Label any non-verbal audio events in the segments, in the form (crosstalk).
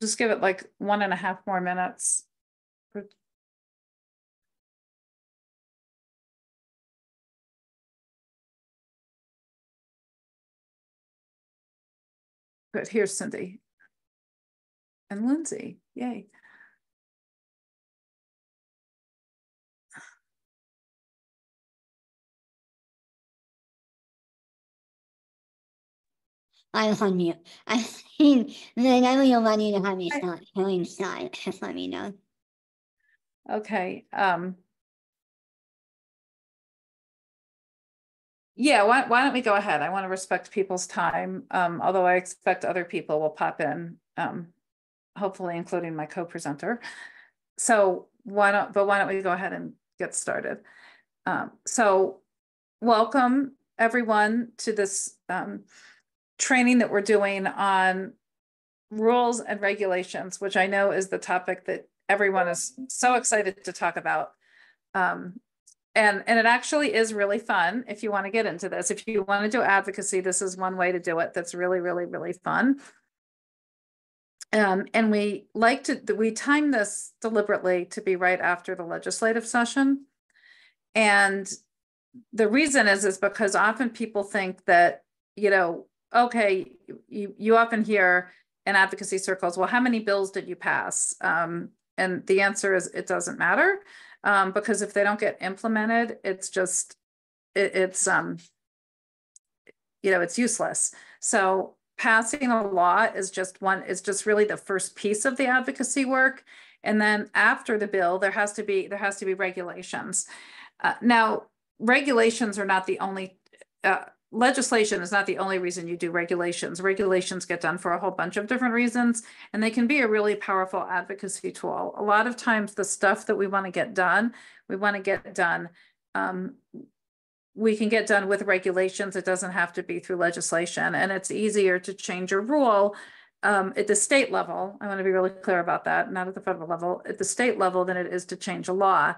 We'll just give it like one and a half more minutes. But here's Cindy. And Lindsay, yay. I'm on mute. I mean, (laughs) I know why you have me start killing side. Just let me know. Okay, um. Yeah, why, why don't we go ahead? I want to respect people's time, um, although I expect other people will pop in, um. Hopefully including my co-presenter. So why don't, but why don't we go ahead and get started? Um, so welcome everyone to this, um, training that we're doing on rules and regulations, which I know is the topic that everyone is so excited to talk about. Um, and, and it actually is really fun if you want to get into this. If you want to do advocacy, this is one way to do it that's really, really, really fun. Um, and we like to, we time this deliberately to be right after the legislative session. And the reason is, is because often people think that, you know, okay, you, you often hear in advocacy circles, well, how many bills did you pass? Um, and the answer is it doesn't matter. Um, because if they don't get implemented, it's just, it, it's, um, you know, it's useless. So passing a law is just one, is just really the first piece of the advocacy work. And then after the bill, there has to be, there has to be regulations. Uh, now, regulations are not the only, uh, legislation is not the only reason you do regulations. Regulations get done for a whole bunch of different reasons, and they can be a really powerful advocacy tool. A lot of times, the stuff that we want to get done, we want to get done. Um, we can get done with regulations. It doesn't have to be through legislation, and it's easier to change a rule um, at the state level. I want to be really clear about that, not at the federal level, at the state level than it is to change a law.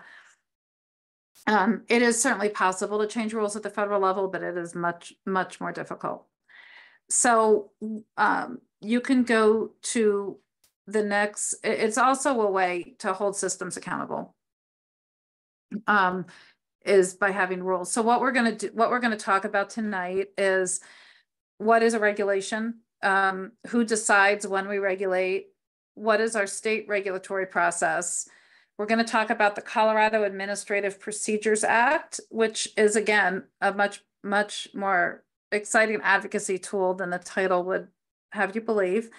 Um, it is certainly possible to change rules at the federal level, but it is much, much more difficult. So um, you can go to the next, it's also a way to hold systems accountable. Um, is by having rules. So what we're going to do, what we're going to talk about tonight is what is a regulation? Um, who decides when we regulate? What is our state regulatory process? We're going to talk about the Colorado Administrative Procedures Act, which is again a much, much more exciting advocacy tool than the title would have you believe.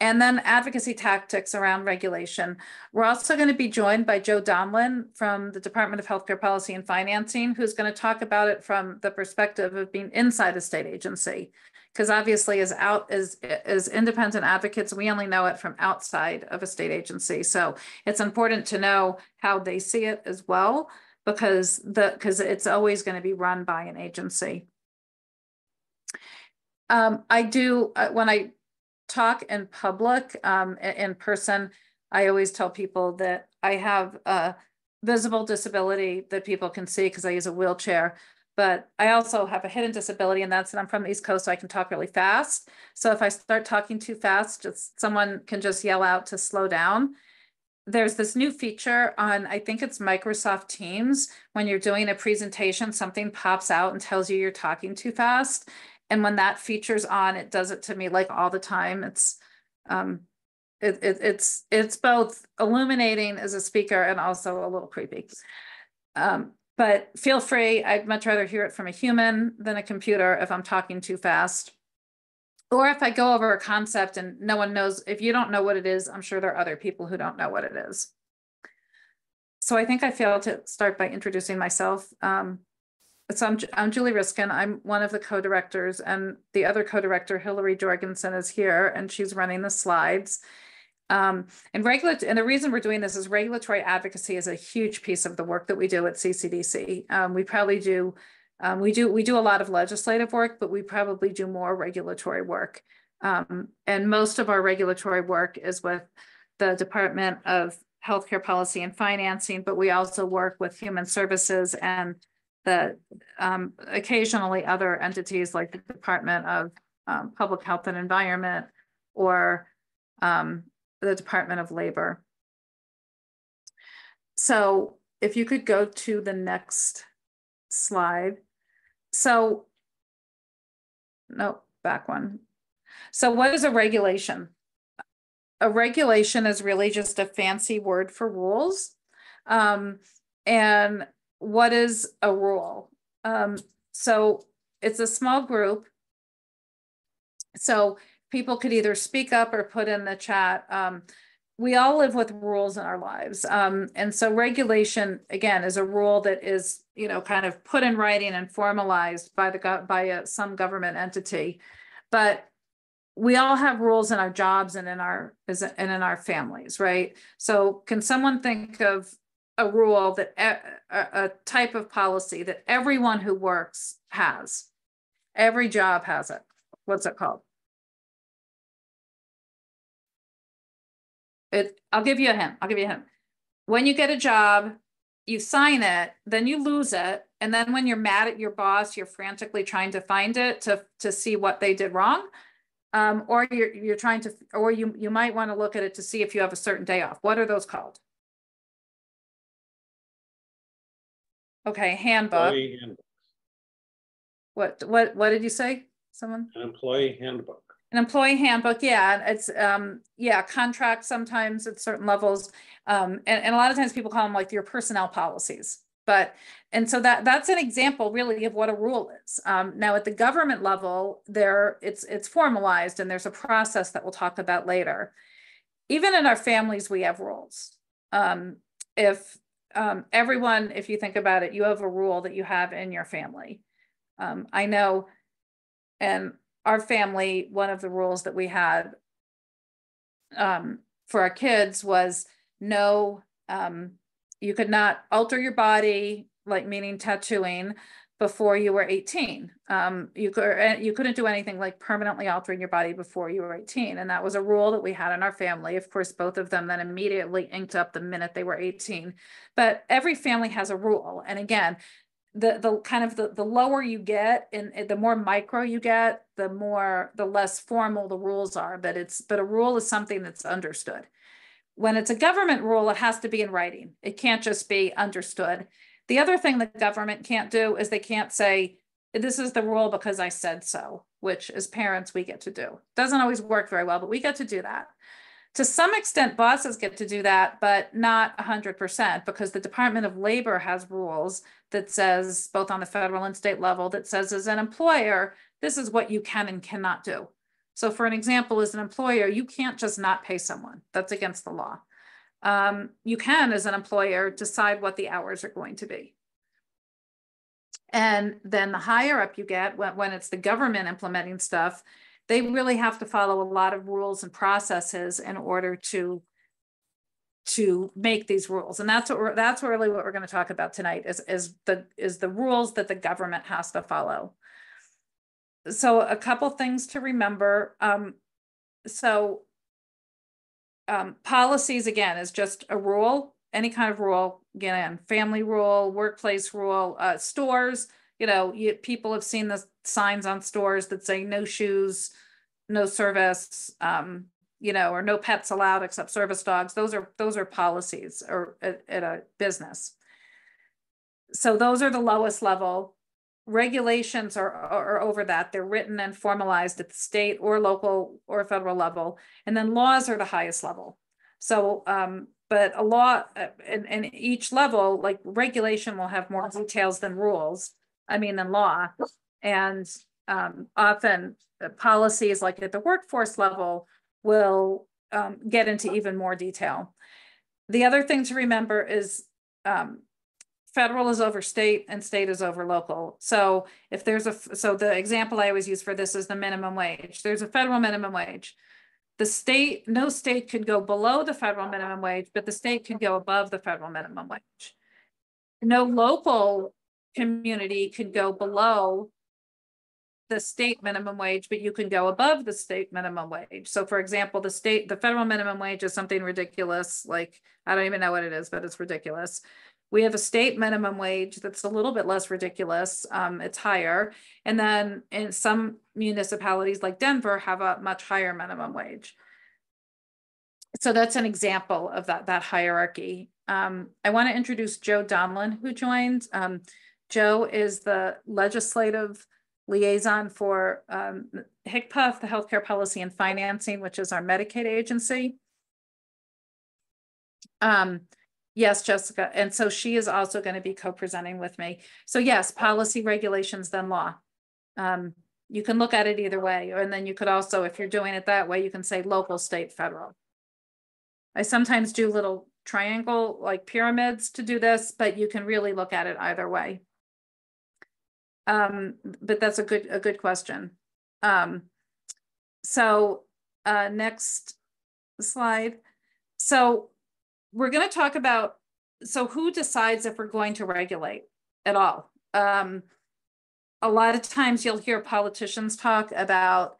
And then advocacy tactics around regulation. We're also going to be joined by Joe Donlin from the Department of Healthcare Policy and Financing, who's going to talk about it from the perspective of being inside a state agency because obviously as out as as independent advocates we only know it from outside of a state agency. So it's important to know how they see it as well because the because it's always going to be run by an agency. Um, i do uh, when i talk in public um, in person i always tell people that i have a visible disability that people can see because i use a wheelchair but I also have a hidden disability and that's that I'm from the East Coast, so I can talk really fast. So if I start talking too fast, just someone can just yell out to slow down. There's this new feature on, I think it's Microsoft Teams. When you're doing a presentation, something pops out and tells you you're talking too fast. And when that feature's on, it does it to me like all the time. It's um, it, it, it's it's both illuminating as a speaker and also a little creepy. Um, but feel free, I'd much rather hear it from a human than a computer if I'm talking too fast. Or if I go over a concept and no one knows, if you don't know what it is, I'm sure there are other people who don't know what it is. So I think I failed to start by introducing myself. Um, so I'm, I'm Julie Reiskin. I'm one of the co-directors and the other co-director, Hillary Jorgensen is here and she's running the slides. Um, and regulate, and the reason we're doing this is regulatory advocacy is a huge piece of the work that we do at CCDC. Um, we probably do, um, we do, we do a lot of legislative work, but we probably do more regulatory work. Um, and most of our regulatory work is with the Department of Healthcare Policy and Financing, but we also work with Human Services and the um, occasionally other entities like the Department of um, Public Health and Environment or um, the Department of Labor. So if you could go to the next slide. So, no, back one. So what is a regulation? A regulation is really just a fancy word for rules. Um, and what is a rule? Um, so it's a small group. So people could either speak up or put in the chat. Um, we all live with rules in our lives. Um, and so regulation, again, is a rule that is, you know, kind of put in writing and formalized by the by a, some government entity. But we all have rules in our jobs and in our and in our families, right? So can someone think of a rule that a, a type of policy that everyone who works has? Every job has it. What's it called? It, I'll give you a hint. I'll give you a hint. When you get a job, you sign it, then you lose it. And then when you're mad at your boss, you're frantically trying to find it to, to see what they did wrong. Um, or you're, you're trying to, or you, you might want to look at it to see if you have a certain day off. What are those called? Okay, handbook. Employee handbook. What, what, what did you say? Someone? An employee handbook. An employee handbook, yeah, it's, um, yeah, contracts sometimes at certain levels. Um, and, and a lot of times people call them like your personnel policies. But, and so that, that's an example really of what a rule is. Um, now at the government level, there, it's, it's formalized and there's a process that we'll talk about later. Even in our families, we have rules. Um, if, um, everyone, if you think about it, you have a rule that you have in your family. Um, I know, and our family, one of the rules that we had um, for our kids was no, um, you could not alter your body, like meaning tattooing, before you were 18. Um, you could you couldn't do anything like permanently altering your body before you were 18, and that was a rule that we had in our family. Of course, both of them then immediately inked up the minute they were 18. But every family has a rule, and again, the the kind of the, the lower you get and the more micro you get the more the less formal the rules are but it's but a rule is something that's understood. When it's a government rule it has to be in writing. It can't just be understood. The other thing the government can't do is they can't say this is the rule because i said so which as parents we get to do. Doesn't always work very well but we get to do that. To some extent bosses get to do that but not 100% because the department of labor has rules that says both on the federal and state level that says as an employer this is what you can and cannot do. So for an example as an employer you can't just not pay someone. That's against the law. Um, you can as an employer decide what the hours are going to be. And then the higher up you get when, when it's the government implementing stuff they really have to follow a lot of rules and processes in order to to make these rules. And that's what we're, that's really what we're going to talk about tonight is is the is the rules that the government has to follow. So a couple things to remember um so um policies again is just a rule any kind of rule again family rule workplace rule uh stores you know you, people have seen the signs on stores that say no shoes no service um you know, or no pets allowed except service dogs. Those are those are policies or at, a business. So those are the lowest level. Regulations are, are over that. They're written and formalized at the state or local or federal level. And then laws are the highest level. So, um, but a law uh, in each level, like regulation will have more details than rules. I mean, than law. And um, often policies like at the workforce level will um, get into even more detail. The other thing to remember is um, federal is over state and state is over local. So if there's a, so the example I always use for this is the minimum wage. There's a federal minimum wage. The state, no state could go below the federal minimum wage, but the state can go above the federal minimum wage. No local community could go below the state minimum wage, but you can go above the state minimum wage. So for example, the state, the federal minimum wage is something ridiculous, like, I don't even know what it is, but it's ridiculous. We have a state minimum wage that's a little bit less ridiculous. Um, it's higher. And then in some municipalities like Denver have a much higher minimum wage. so that's an example of that, that hierarchy. Um, I want to introduce Joe Donlin, who joined. Um, Joe is the legislative liaison for um, the Healthcare Policy and Financing, which is our Medicaid agency. Um, yes, Jessica. And so she is also going to be co-presenting with me. So yes, policy regulations, then law. Um, you can look at it either way. And then you could also, if you're doing it that way, you can say local, state, federal. I sometimes do little triangle like pyramids to do this, but you can really look at it either way. Um, but that's a good a good question. Um, so uh, next slide. So we're going to talk about so who decides if we're going to regulate at all. Um, a lot of times you'll hear politicians talk about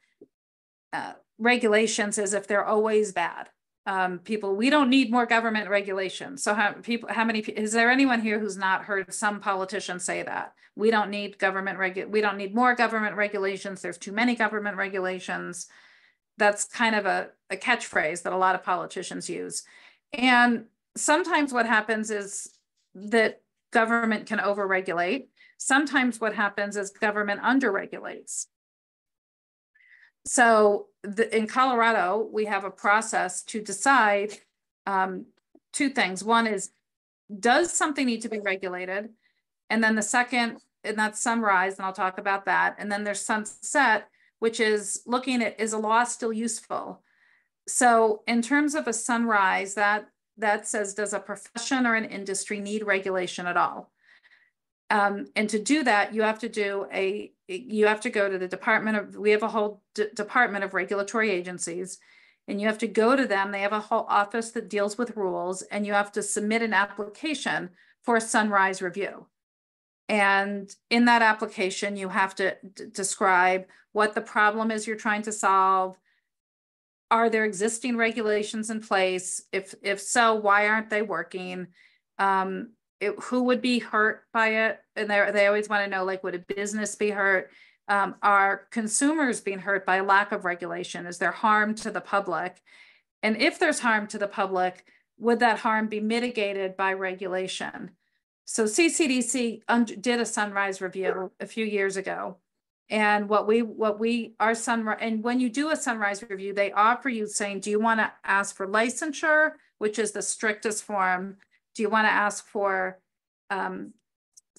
uh, regulations as if they're always bad um, people, we don't need more government regulation. So how people, how many, is there anyone here who's not heard some politician say that? We don't need government regu, we don't need more government regulations. There's too many government regulations. That's kind of a, a catchphrase that a lot of politicians use. And sometimes what happens is that government can overregulate. Sometimes what happens is government underregulates. So the, in Colorado, we have a process to decide um, two things. One is, does something need to be regulated? And then the second, and that's sunrise, and I'll talk about that. And then there's sunset, which is looking at, is a law still useful? So in terms of a sunrise, that, that says, does a profession or an industry need regulation at all? Um, and to do that, you have to do a, you have to go to the Department of, we have a whole Department of Regulatory Agencies, and you have to go to them. They have a whole office that deals with rules, and you have to submit an application for a sunrise review. And in that application, you have to describe what the problem is you're trying to solve. Are there existing regulations in place? If if so, why aren't they working? Um, it, who would be hurt by it? And they they always want to know like would a business be hurt? Um, are consumers being hurt by lack of regulation? Is there harm to the public? And if there's harm to the public, would that harm be mitigated by regulation? So CCDC did a sunrise review a few years ago. And what we, what we, our sunrise, and when you do a sunrise review, they offer you saying, do you want to ask for licensure, which is the strictest form? Do you want to ask for um,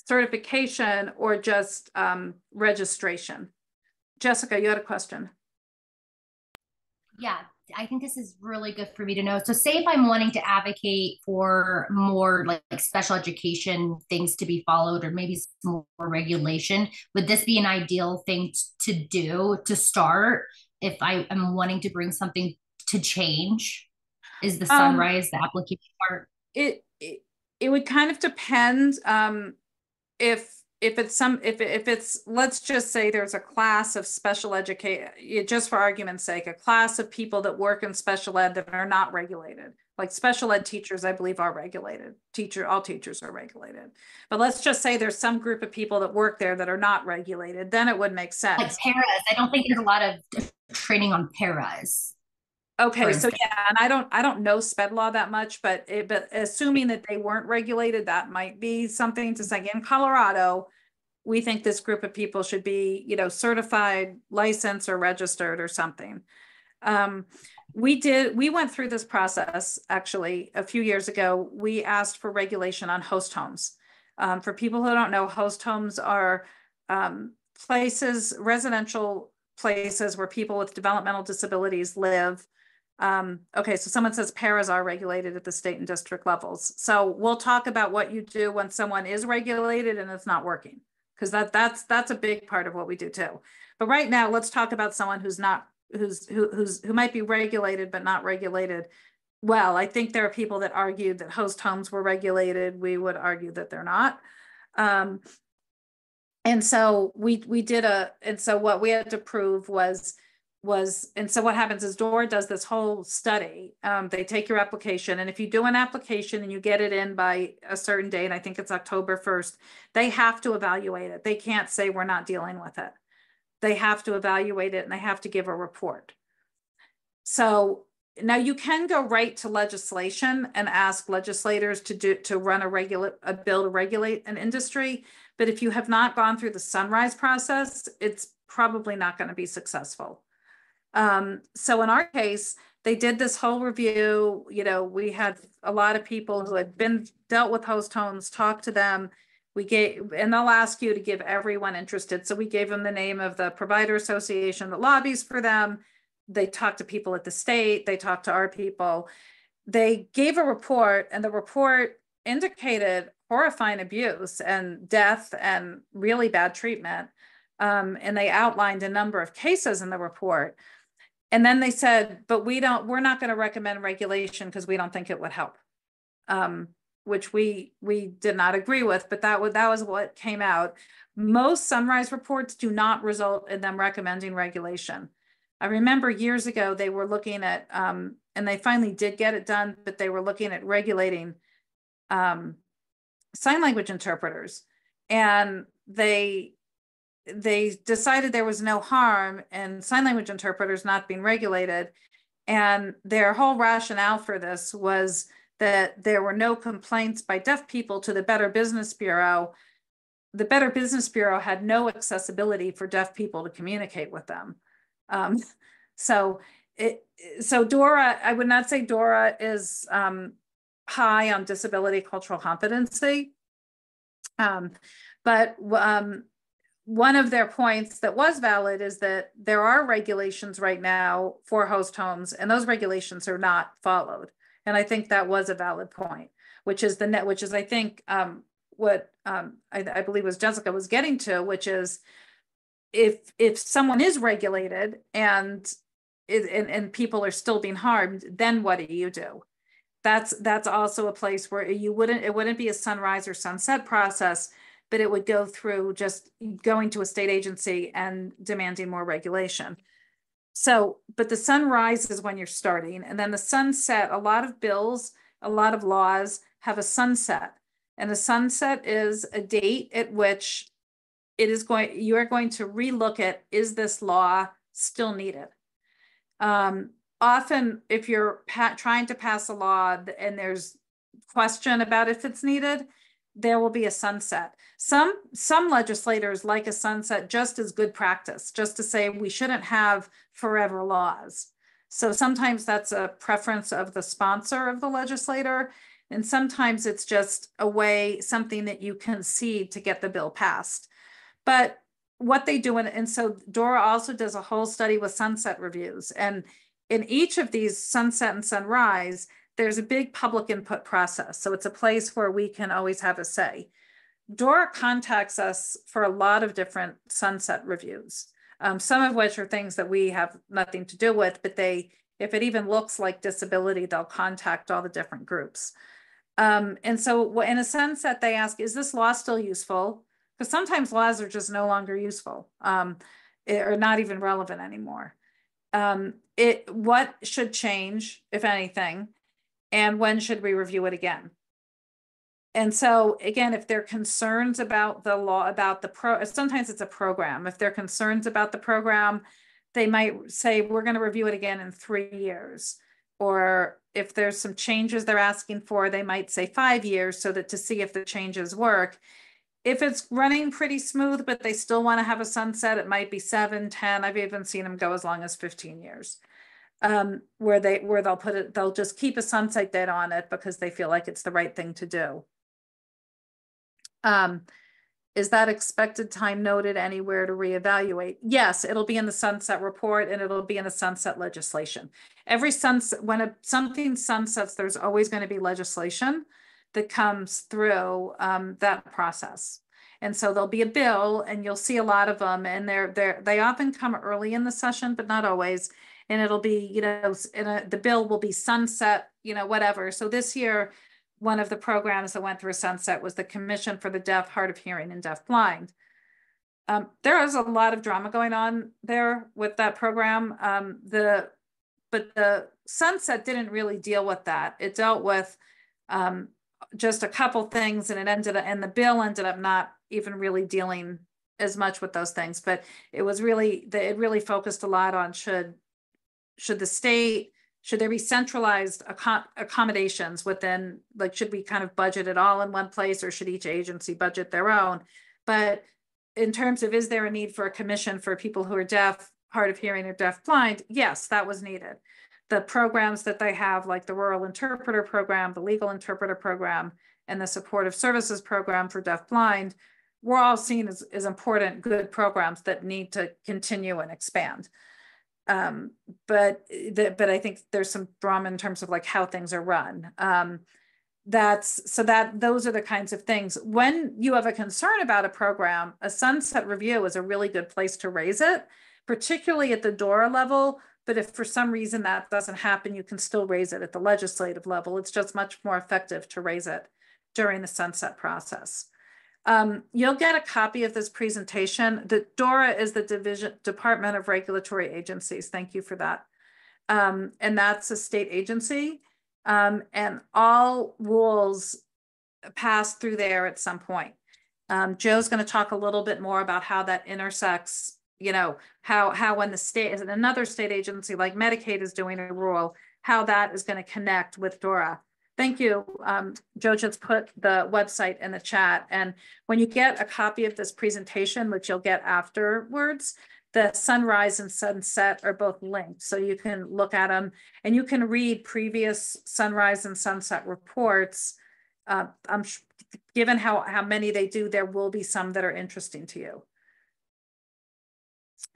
certification or just um, registration? Jessica, you had a question. Yeah, I think this is really good for me to know. So, say if I'm wanting to advocate for more like, like, special education things to be followed, or maybe some more regulation, would this be an ideal thing to do to start if I am wanting to bring something to change? Is the um, sunrise um, the application part? It it, would kind of depend um, if if it's some if if it's let's just say there's a class of special educate just for argument's sake a class of people that work in special ed that are not regulated. Like special ed teachers i believe are regulated. Teacher all teachers are regulated. But let's just say there's some group of people that work there that are not regulated then it would make sense. like paras. I don't think there's a lot of training on paras Okay, so yeah, and I don't, I don't know sped law that much, but it, but assuming that they weren't regulated, that might be something to say in Colorado. We think this group of people should be, you know, certified, licensed or registered or something. Um, we did, we went through this process actually a few years ago. We asked for regulation on host homes. Um, for people who don't know, host homes are um, places, residential places where people with developmental disabilities live um, okay, so someone says paras are regulated at the state and district levels. So we'll talk about what you do when someone is regulated and it's not working, because that that's that's a big part of what we do too. But right now, let's talk about someone who's not who's who, who's who might be regulated but not regulated. Well, I think there are people that argued that host homes were regulated. We would argue that they're not. Um, and so we we did a and so what we had to prove was was, and so what happens is DORA does this whole study. Um, they take your application, and if you do an application and you get it in by a certain date, and I think it's October 1st, they have to evaluate it. They can't say we're not dealing with it. They have to evaluate it and they have to give a report. So now you can go right to legislation and ask legislators to do, to run a regular, a bill to regulate an industry. But if you have not gone through the sunrise process, it's probably not going to be successful. Um, so in our case, they did this whole review, you know, we had a lot of people who had been dealt with host homes, talk to them. We gave, and they'll ask you to give everyone interested. So we gave them the name of the provider association that lobbies for them. They talked to people at the state, they talked to our people. They gave a report and the report indicated horrifying abuse and death and really bad treatment. Um, and they outlined a number of cases in the report. And then they said, but we don't, we're not going to recommend regulation because we don't think it would help. Um, which we we did not agree with, but that was that was what came out. Most sunrise reports do not result in them recommending regulation. I remember years ago they were looking at, um, and they finally did get it done, but they were looking at regulating um, sign language interpreters, and they they decided there was no harm in sign language interpreters not being regulated. And their whole rationale for this was that there were no complaints by deaf people to the Better Business Bureau. The Better Business Bureau had no accessibility for deaf people to communicate with them. Um, (laughs) so it, so DORA, I would not say DORA is um, high on disability cultural competency. Um, but um, one of their points that was valid is that there are regulations right now for host homes, and those regulations are not followed. And I think that was a valid point, which is the net, which is I think um, what um, I, I believe was Jessica was getting to, which is if if someone is regulated and and, and people are still being harmed, then what do you do? That's that's also a place where you wouldn't it wouldn't be a sunrise or sunset process but it would go through just going to a state agency and demanding more regulation. So, but the sun rises when you're starting, and then the sunset, a lot of bills, a lot of laws have a sunset. And a sunset is a date at which it is going, you are going to relook at is this law still needed? Um, often, if you're trying to pass a law and there's question about if it's needed, there will be a sunset. Some some legislators like a sunset just as good practice, just to say we shouldn't have forever laws. So sometimes that's a preference of the sponsor of the legislator, and sometimes it's just a way something that you concede to get the bill passed. But what they do, and, and so Dora also does a whole study with sunset reviews, and in each of these sunset and sunrise, there's a big public input process. So it's a place where we can always have a say. Dora contacts us for a lot of different sunset reviews, um, some of which are things that we have nothing to do with, but they, if it even looks like disability, they'll contact all the different groups. Um, and so in a sunset, they ask, is this law still useful? Because sometimes laws are just no longer useful um, or not even relevant anymore. Um, it What should change, if anything? And when should we review it again? And so again, if they're concerns about the law, about the pro, sometimes it's a program. If they're concerns about the program, they might say, we're going to review it again in three years. Or if there's some changes they're asking for, they might say five years so that to see if the changes work. If it's running pretty smooth, but they still want to have a sunset, it might be seven, 10. I've even seen them go as long as 15 years um, where they where they'll put it, they'll just keep a sunset date on it because they feel like it's the right thing to do. Um, is that expected time noted anywhere to reevaluate? Yes, it'll be in the sunset report and it'll be in the sunset legislation. Every sunset, when a, something sunsets, there's always going to be legislation that comes through um, that process. And so there'll be a bill and you'll see a lot of them and they're, they're, they often come early in the session, but not always and it'll be, you know, in a, the bill will be sunset, you know, whatever. So this year, one of the programs that went through sunset was the Commission for the Deaf, Hard of Hearing, and Deaf Blind. Um, there is a lot of drama going on there with that program. Um, the but the sunset didn't really deal with that. It dealt with um, just a couple things, and it ended up, and the bill ended up not even really dealing as much with those things. But it was really, it really focused a lot on should should the state, Should there be centralized accom- accommodations within, like, should we kind of budget it all in one place or should each agency budget their own? But in terms of, is there a need for a commission for people who are deaf, hard of hearing or deaf blind? Yes, that was needed. The programs that they have, like the rural interpreter program, the legal interpreter program, and the supportive services program for deaf blind, were all seen as, as important, good programs that need to continue and expand. Um, but the, but I think there's some drama in terms of like how things are run. Um, that's so that those are the kinds of things. When you have a concern about a program a sunset review is a really good place to raise it particularly at the dora level. But if for some reason that doesn't happen you can still raise it at the legislative level. It's just much more effective to raise it during the sunset process um, you'll get a copy of this presentation the dora is the division department of regulatory agencies thank you for that um, and that's a state agency um, and all rules pass through there at some point. Um, Joe's going to talk a little bit more about how that intersects, you know, how, how when the state is another state agency like Medicaid is doing a rule, how that is going to connect with DORA. Thank you. Um, Joe just put the website in the chat. And when you get a copy of this presentation, which you'll get afterwards, the sunrise and sunset are both linked. So you can look at them and you can read previous sunrise and sunset reports. Uh, I'm given how, how many they do, there will be some that are interesting to you.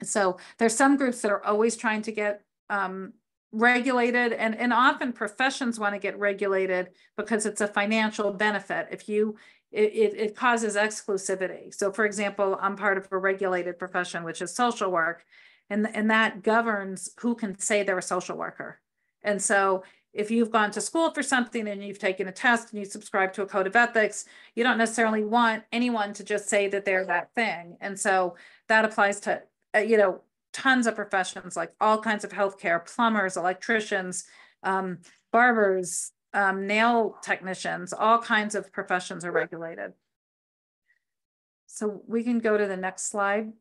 So there's some groups that are always trying to get um, regulated and, and often professions want to get regulated because it's a financial benefit. If you it, it, causes exclusivity. So for example, I'm part of a regulated profession, which is social work, and, and that governs who can say they're a social worker. And so if you've gone to school for something and you've taken a test and you subscribe to a code of ethics, you don't necessarily want anyone to just say that they're that thing. And so that applies to, uh, you know, tons of professions like all kinds of healthcare, plumbers, electricians, um, barbers, um, nail technicians, all kinds of professions are regulated. So we can go to the next slide.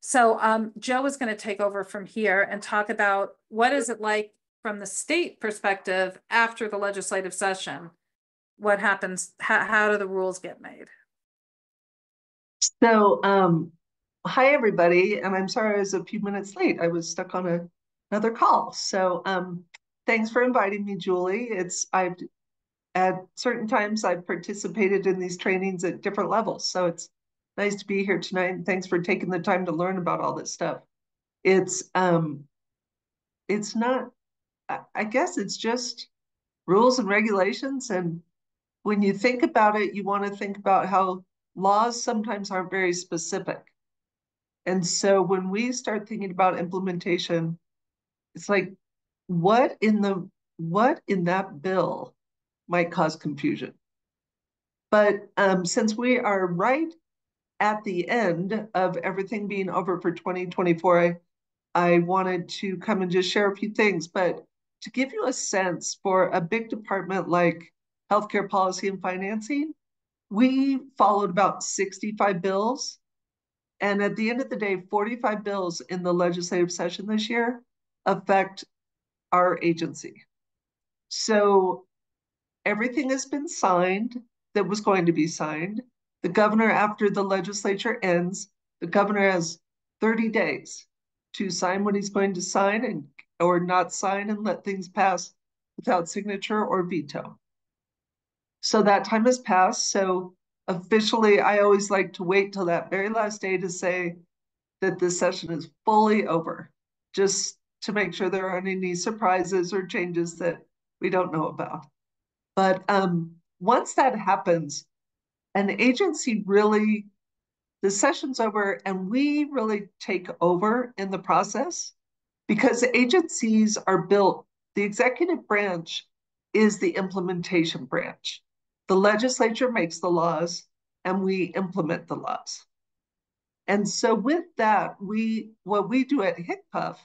So um, Joe is going to take over from here and talk about what is it like from the state perspective after the legislative session? What happens? How, how do the rules get made? So, um, hi everybody, and I'm sorry I was a few minutes late. I was stuck on a, another call. So, um, thanks for inviting me, Julie. It's I've at certain times I've participated in these trainings at different levels. So it's nice to be here tonight. And thanks for taking the time to learn about all this stuff. It's um it's not I guess it's just rules and regulations. And when you think about it, you want to think about how laws sometimes aren't very specific. And so when we start thinking about implementation, it's like what in the what in that bill might cause confusion. But um, since we are right at the end of everything being over for 2024, I, I wanted to come and just share a few things. But to give you a sense for a big department like healthcare policy and financing, we followed about 65 bills. And at the end of the day, 45 bills in the legislative session this year affect our agency. So everything has been signed that was going to be signed. The governor, after the legislature ends, the governor has 30 days to sign what he's going to sign and or not sign and let things pass without signature or veto. So that time has passed. So officially, I always like to wait till that very last day to say that this session is fully over. Just to make sure there aren't any surprises or changes that we don't know about. But um, once that happens, an agency really, the session's over and we really take over in the process because agencies are built, the executive branch is the implementation branch. The legislature makes the laws and we implement the laws. And so with that, we what we do at HCPF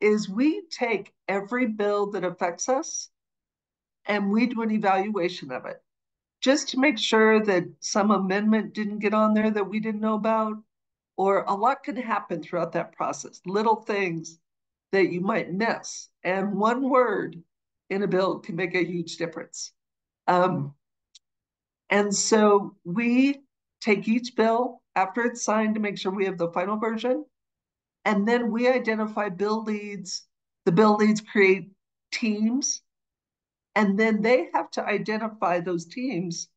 is we take every bill that affects us and we do an evaluation of it just to make sure that some amendment didn't get on there that we didn't know about or a lot can happen throughout that process little things that you might miss. And one word in a bill can make a huge difference. Um, and so we take each bill after it's signed to make sure we have the final version. And then we identify bill leads. The bill leads create teams. And then they have to identify those teams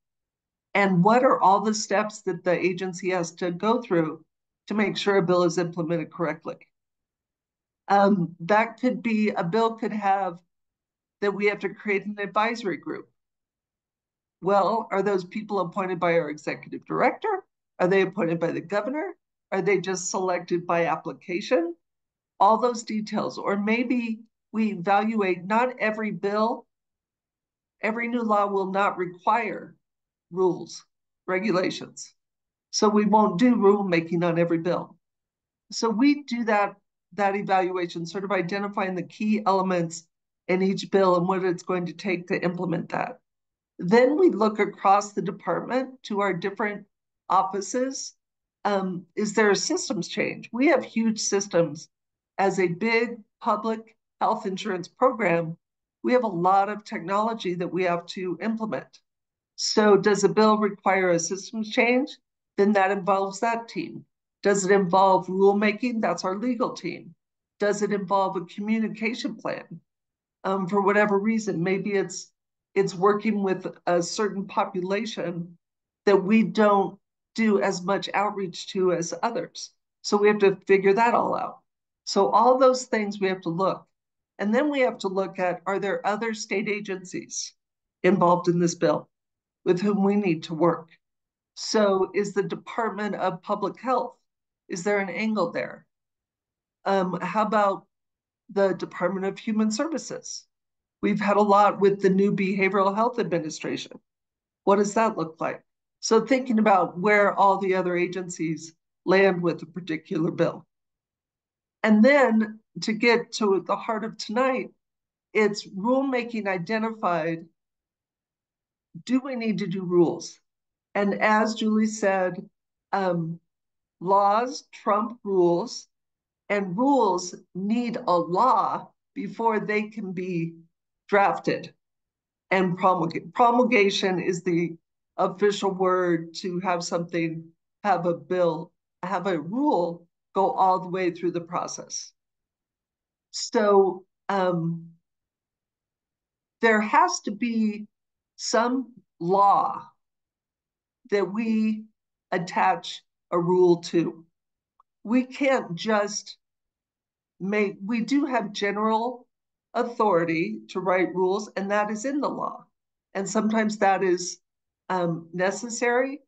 and what are all the steps that the agency has to go through to make sure a bill is implemented correctly. Um, that could be a bill could have that we have to create an advisory group. Well, are those people appointed by our executive director? Are they appointed by the governor? Are they just selected by application? All those details. Or maybe we evaluate not every bill, every new law will not require rules, regulations. So we won't do rulemaking on every bill. So we do that, that evaluation, sort of identifying the key elements in each bill and what it's going to take to implement that. Then we look across the department to our different offices. Um, is there a systems change? We have huge systems. As a big public health insurance program, we have a lot of technology that we have to implement. So does a bill require a systems change? Then that involves that team. Does it involve rulemaking? That's our legal team. Does it involve a communication plan? Um, for whatever reason, maybe it's it's working with a certain population that we don't do as much outreach to as others. So we have to figure that all out. So all those things we have to look. And then we have to look at, are there other state agencies involved in this bill with whom we need to work? So is the Department of Public Health, is there an angle there? Um, how about the Department of Human Services? We've had a lot with the new Behavioral Health Administration. What does that look like? So thinking about where all the other agencies land with a particular bill. And then to get to the heart of tonight, it's rulemaking identified. Do we need to do rules? And as Julie said, um, laws trump rules, and rules need a law before they can be drafted and promulgate. Promulgation is the official word to have something, have a bill, have a rule go all the way through the process. So um, there has to be some law that we attach a rule to. We can't just make, we do have general authority to write rules, and that is in the law. And sometimes that is um, necessary,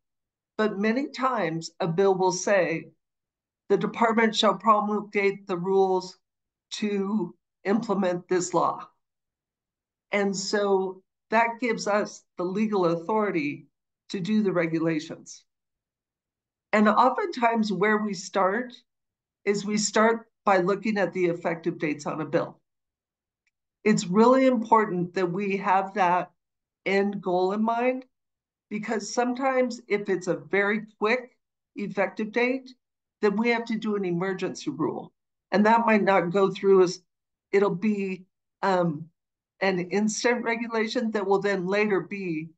but many times a bill will say the department shall promulgate the rules to implement this law. And so that gives us the legal authority to do the regulations. And oftentimes, where we start is we start by looking at the effective dates on a bill it's really important that we have that end goal in mind because sometimes if it's a very quick effective date, then we have to do an emergency rule. And that might not go through as it'll be um, an instant regulation that will then later be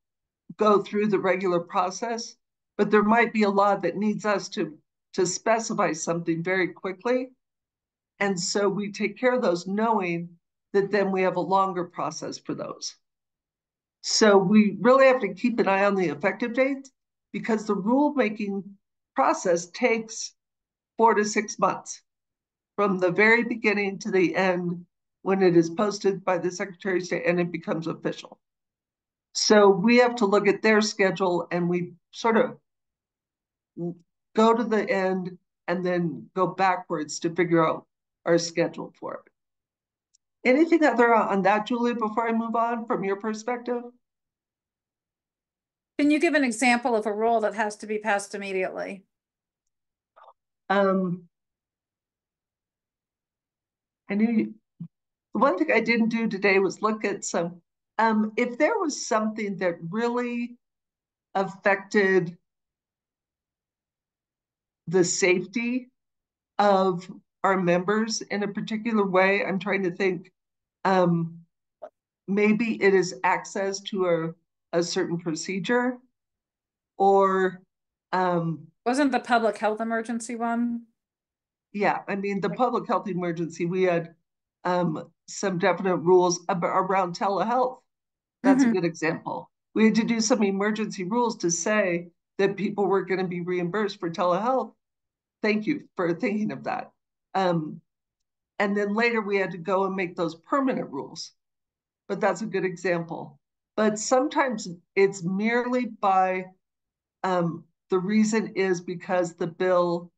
go through the regular process. But there might be a law that needs us to, to specify something very quickly. And so we take care of those knowing that then we have a longer process for those. So we really have to keep an eye on the effective date because the rulemaking process takes four to six months from the very beginning to the end when it is posted by the Secretary of State and it becomes official. So we have to look at their schedule and we sort of go to the end and then go backwards to figure out our schedule for it. Anything other on that, Julie, before I move on from your perspective? Can you give an example of a rule that has to be passed immediately? Um, I knew you, the one thing I didn't do today was look at some, um, if there was something that really affected the safety of our members in a particular way. I'm trying to think. Um, maybe it is access to a, a certain procedure or um, Wasn't the public health emergency one? yeah, I mean, the public health emergency, we had um, some definite rules around telehealth. That's a Mhm. good example. We had to do some emergency rules to say that people were going to be reimbursed for telehealth. Thank you for thinking of that. Um, and then later we had to go and make those permanent rules. But that's a good example. But sometimes it's merely by um, the reason is because the bill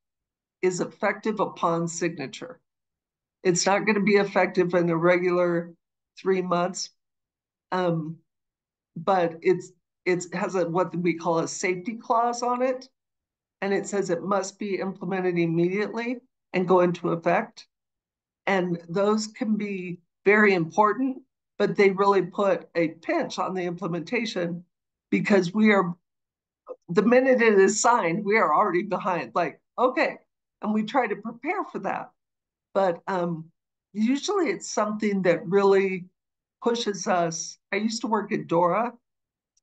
is effective upon signature. It's not going to be effective in a regular three months. Um, but it's it has a what we call a safety clause on it. And it says it must be implemented immediately and go into effect. And those can be very important, but they really put a pinch on the implementation because we are the minute it is signed, we are already behind. Like, okay, and we try to prepare for that. But um, usually it's something that really pushes us. I used to work at DORA,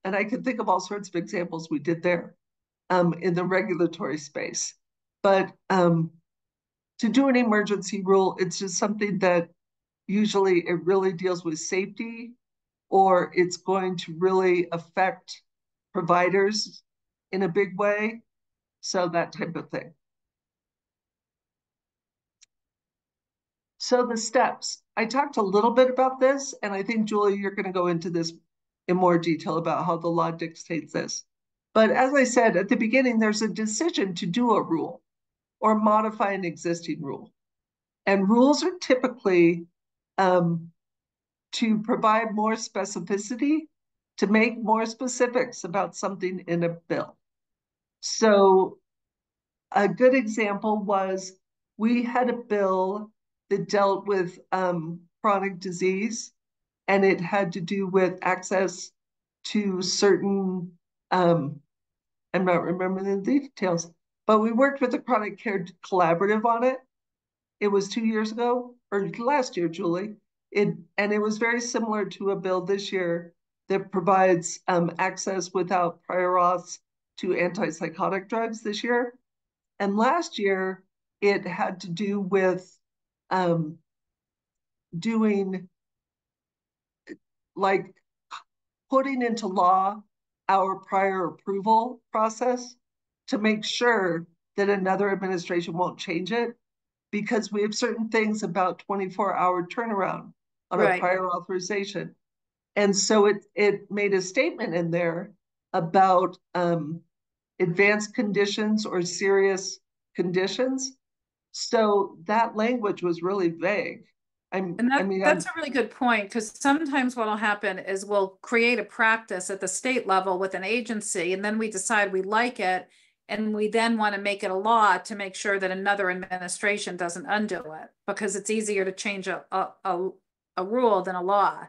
and I can think of all sorts of examples we did there um, in the regulatory space. But um, to do an emergency rule, it's just something that usually it really deals with safety or it's going to really affect providers in a big way. So that type of thing. So the steps, I talked a little bit about this, and I think Julie, you're going to go into this in more detail about how the law dictates this. But as I said at the beginning, there's a decision to do a rule or modify an existing rule. And rules are typically um, to provide more specificity, to make more specifics about something in a bill. So a good example was we had a bill that dealt with um, chronic disease, and it had to do with access to certain, um, I'm not remembering the details, but we worked with the Chronic Care Collaborative on it. It was two years ago, or last year, Julie. It, and it was very similar to a bill this year that provides um, access without prior auths to antipsychotic drugs this year. And last year, it had to do with um, doing like putting into law our prior approval process to make sure that another administration won't change it because we have certain things about 24 hour turnaround on Right. our prior authorization. And so it it made a statement in there about um, advanced conditions or serious conditions. So that language was really vague. I'm, And I mean, that's a I'm, really good point, because sometimes what'll happen is we'll create a practice at the state level with an agency, and then we decide we like it. And we then want to make it a law to make sure that another administration doesn't undo it, because it's easier to change a, a, a, a rule than a law.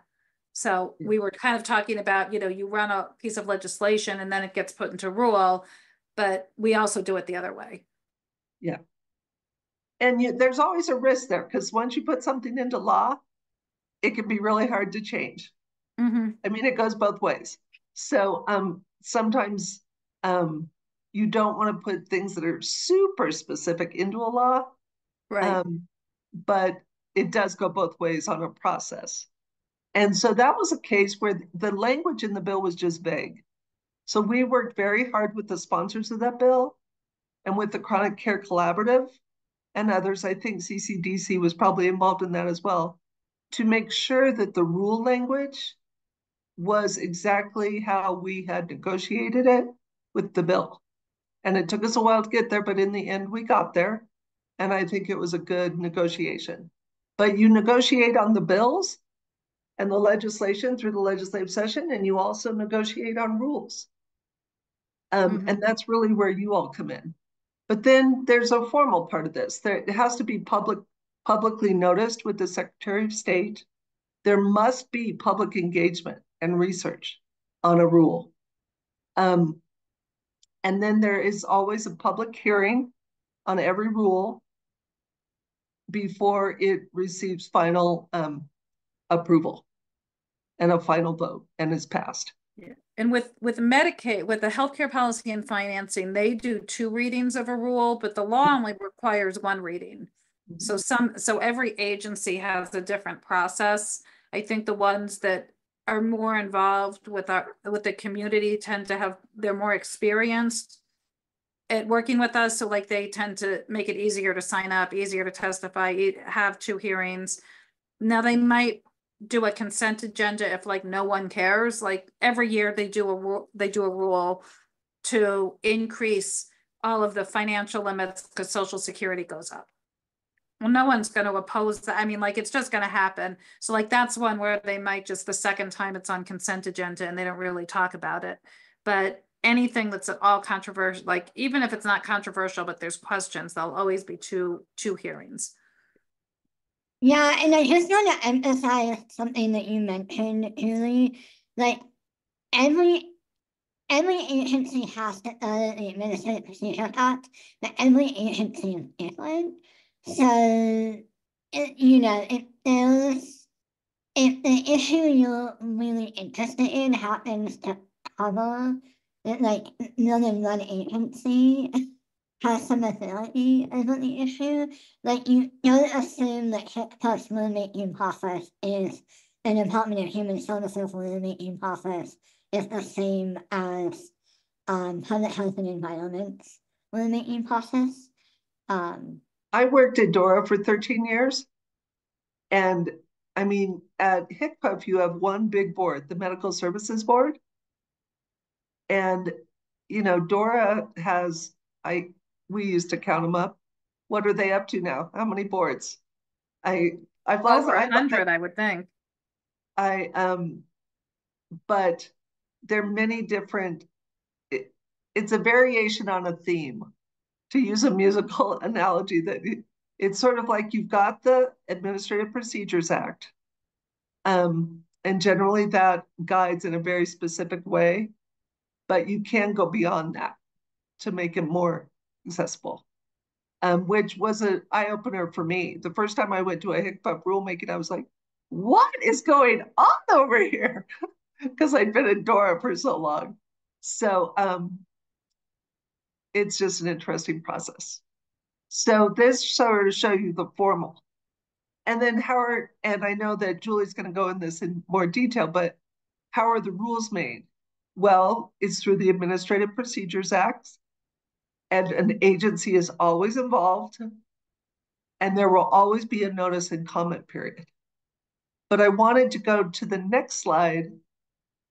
So we were kind of talking about, you know, you run a piece of legislation and then it gets put into rule, but we also do it the other way. Yeah. And you, there's always a risk there because once you put something into law, it can be really hard to change. Mm-hmm, I mean, it goes both ways. So um, sometimes um, you don't want to put things that are super specific into a law, right, um, but it does go both ways on a process. And so that was a case where the language in the bill was just vague. So we worked very hard with the sponsors of that bill and with the Chronic Care Collaborative and others. I think CCDC was probably involved in that as well to make sure that the rule language was exactly how we had negotiated it with the bill. And it took us a while to get there, but in the end, we got there. And I think it was a good negotiation. But you negotiate on the bills and the legislation through the legislative session, and you also negotiate on rules. Um, Mhm. And that's really where you all come in. But then there's a formal part of this. There, it has to be public, publicly noticed with the Secretary of State. There must be public engagement and research on a rule. Um, and then there is always a public hearing on every rule. before it receives final um, approval and a final vote and is passed. Yeah. And with, with Medicaid, with the healthcare policy and financing, they do two readings of a rule, but the law only requires one reading. So some, so every agency has a different process. I think the ones that are more involved with our, with the community tend to have, they're more experienced at working with us, so like they tend to make it easier to sign up, easier to testify, have two hearings. Now, they might do a consent agenda if like no one cares, like every year they do a rule, they do a rule to increase all of the financial limits because social security goes up. Well, no one's gonna oppose that. I mean, like, it's just gonna happen. So like, that's one where they might just the second time it's on consent agenda and they don't really talk about it. But anything that's at all controversial, like even if it's not controversial, but there's questions, there'll always be two, two hearings. Yeah, and I just want to emphasize something that you mentioned, Julie. Like every every agency has to follow the Administrative Procedure Act, but every agency is different. So, it, you know, if there's if the issue you're really interested in happens to cover that like more than one agency has some authority over the issue, like you don't assume that HCPF's rulemaking process is the Department of Human Services rulemaking process is the same as um public health and environment's rulemaking process. Um, I worked at DORA for 13 years. And I mean, at HCPF, you have one big board, the Medical Services Board. And, you know, DORA has, I, we used to count them up. What are they up to now? How many boards? I, I've lost. Over hundred, I would think. I, um, but there are many different, it, it's a variation on a theme. To use a musical (laughs) analogy that it's sort of like you've got the Administrative Procedures Act. Um, and generally that guides in a very specific way, but you can go beyond that to make it more accessible. Um, which was an eye opener for me. The first time I went to a HCPF rulemaking, I was like, what is going on over (laughs) here? Because I'd been in DORA for so long. So um, it's just an interesting process. So this sort of show you the formal. And then how are, and I know that Julie's going to go in this in more detail, but how are the rules made? Well, it's through the Administrative Procedures Act, and an agency is always involved, and there will always be a notice and comment period. But I wanted to go to the next slide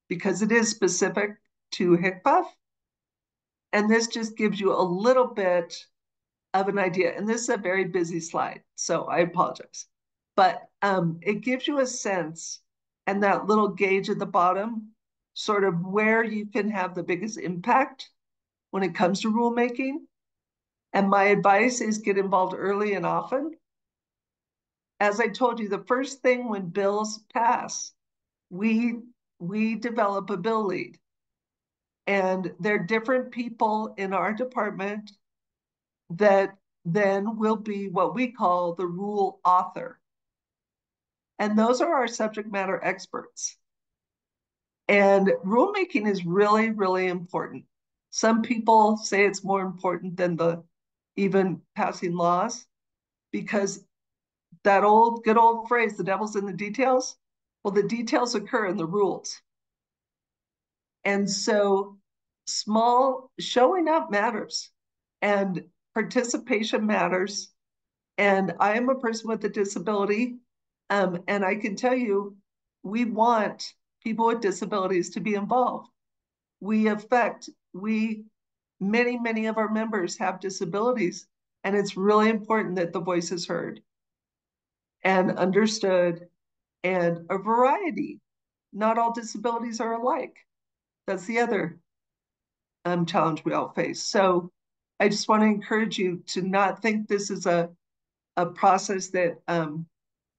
because it is specific to HCPF. And this just gives you a little bit of an idea. And this is a very busy slide, so I apologize. But um, it gives you a sense and that little gauge at the bottom, sort of where you can have the biggest impact when it comes to rulemaking. And my advice is get involved early and often. As I told you, the first thing when bills pass, we we develop a bill lead. And there are different people in our department that then will be what we call the rule author. And those are our subject matter experts. And rulemaking is really, really important. Some people say it's more important than the even passing laws because that old good old phrase, the devil's in the details. Well, the details occur in the rules. And so small showing up matters and participation matters. And I am a person with a disability. Um, and I can tell you, we want people with disabilities to be involved. We affect, we, many, many of our members have disabilities, and it's really important that the voice is heard and understood and a variety. Not all disabilities are alike. That's the other um, challenge we all face. So I just want to encourage you to not think this is a, a process that um,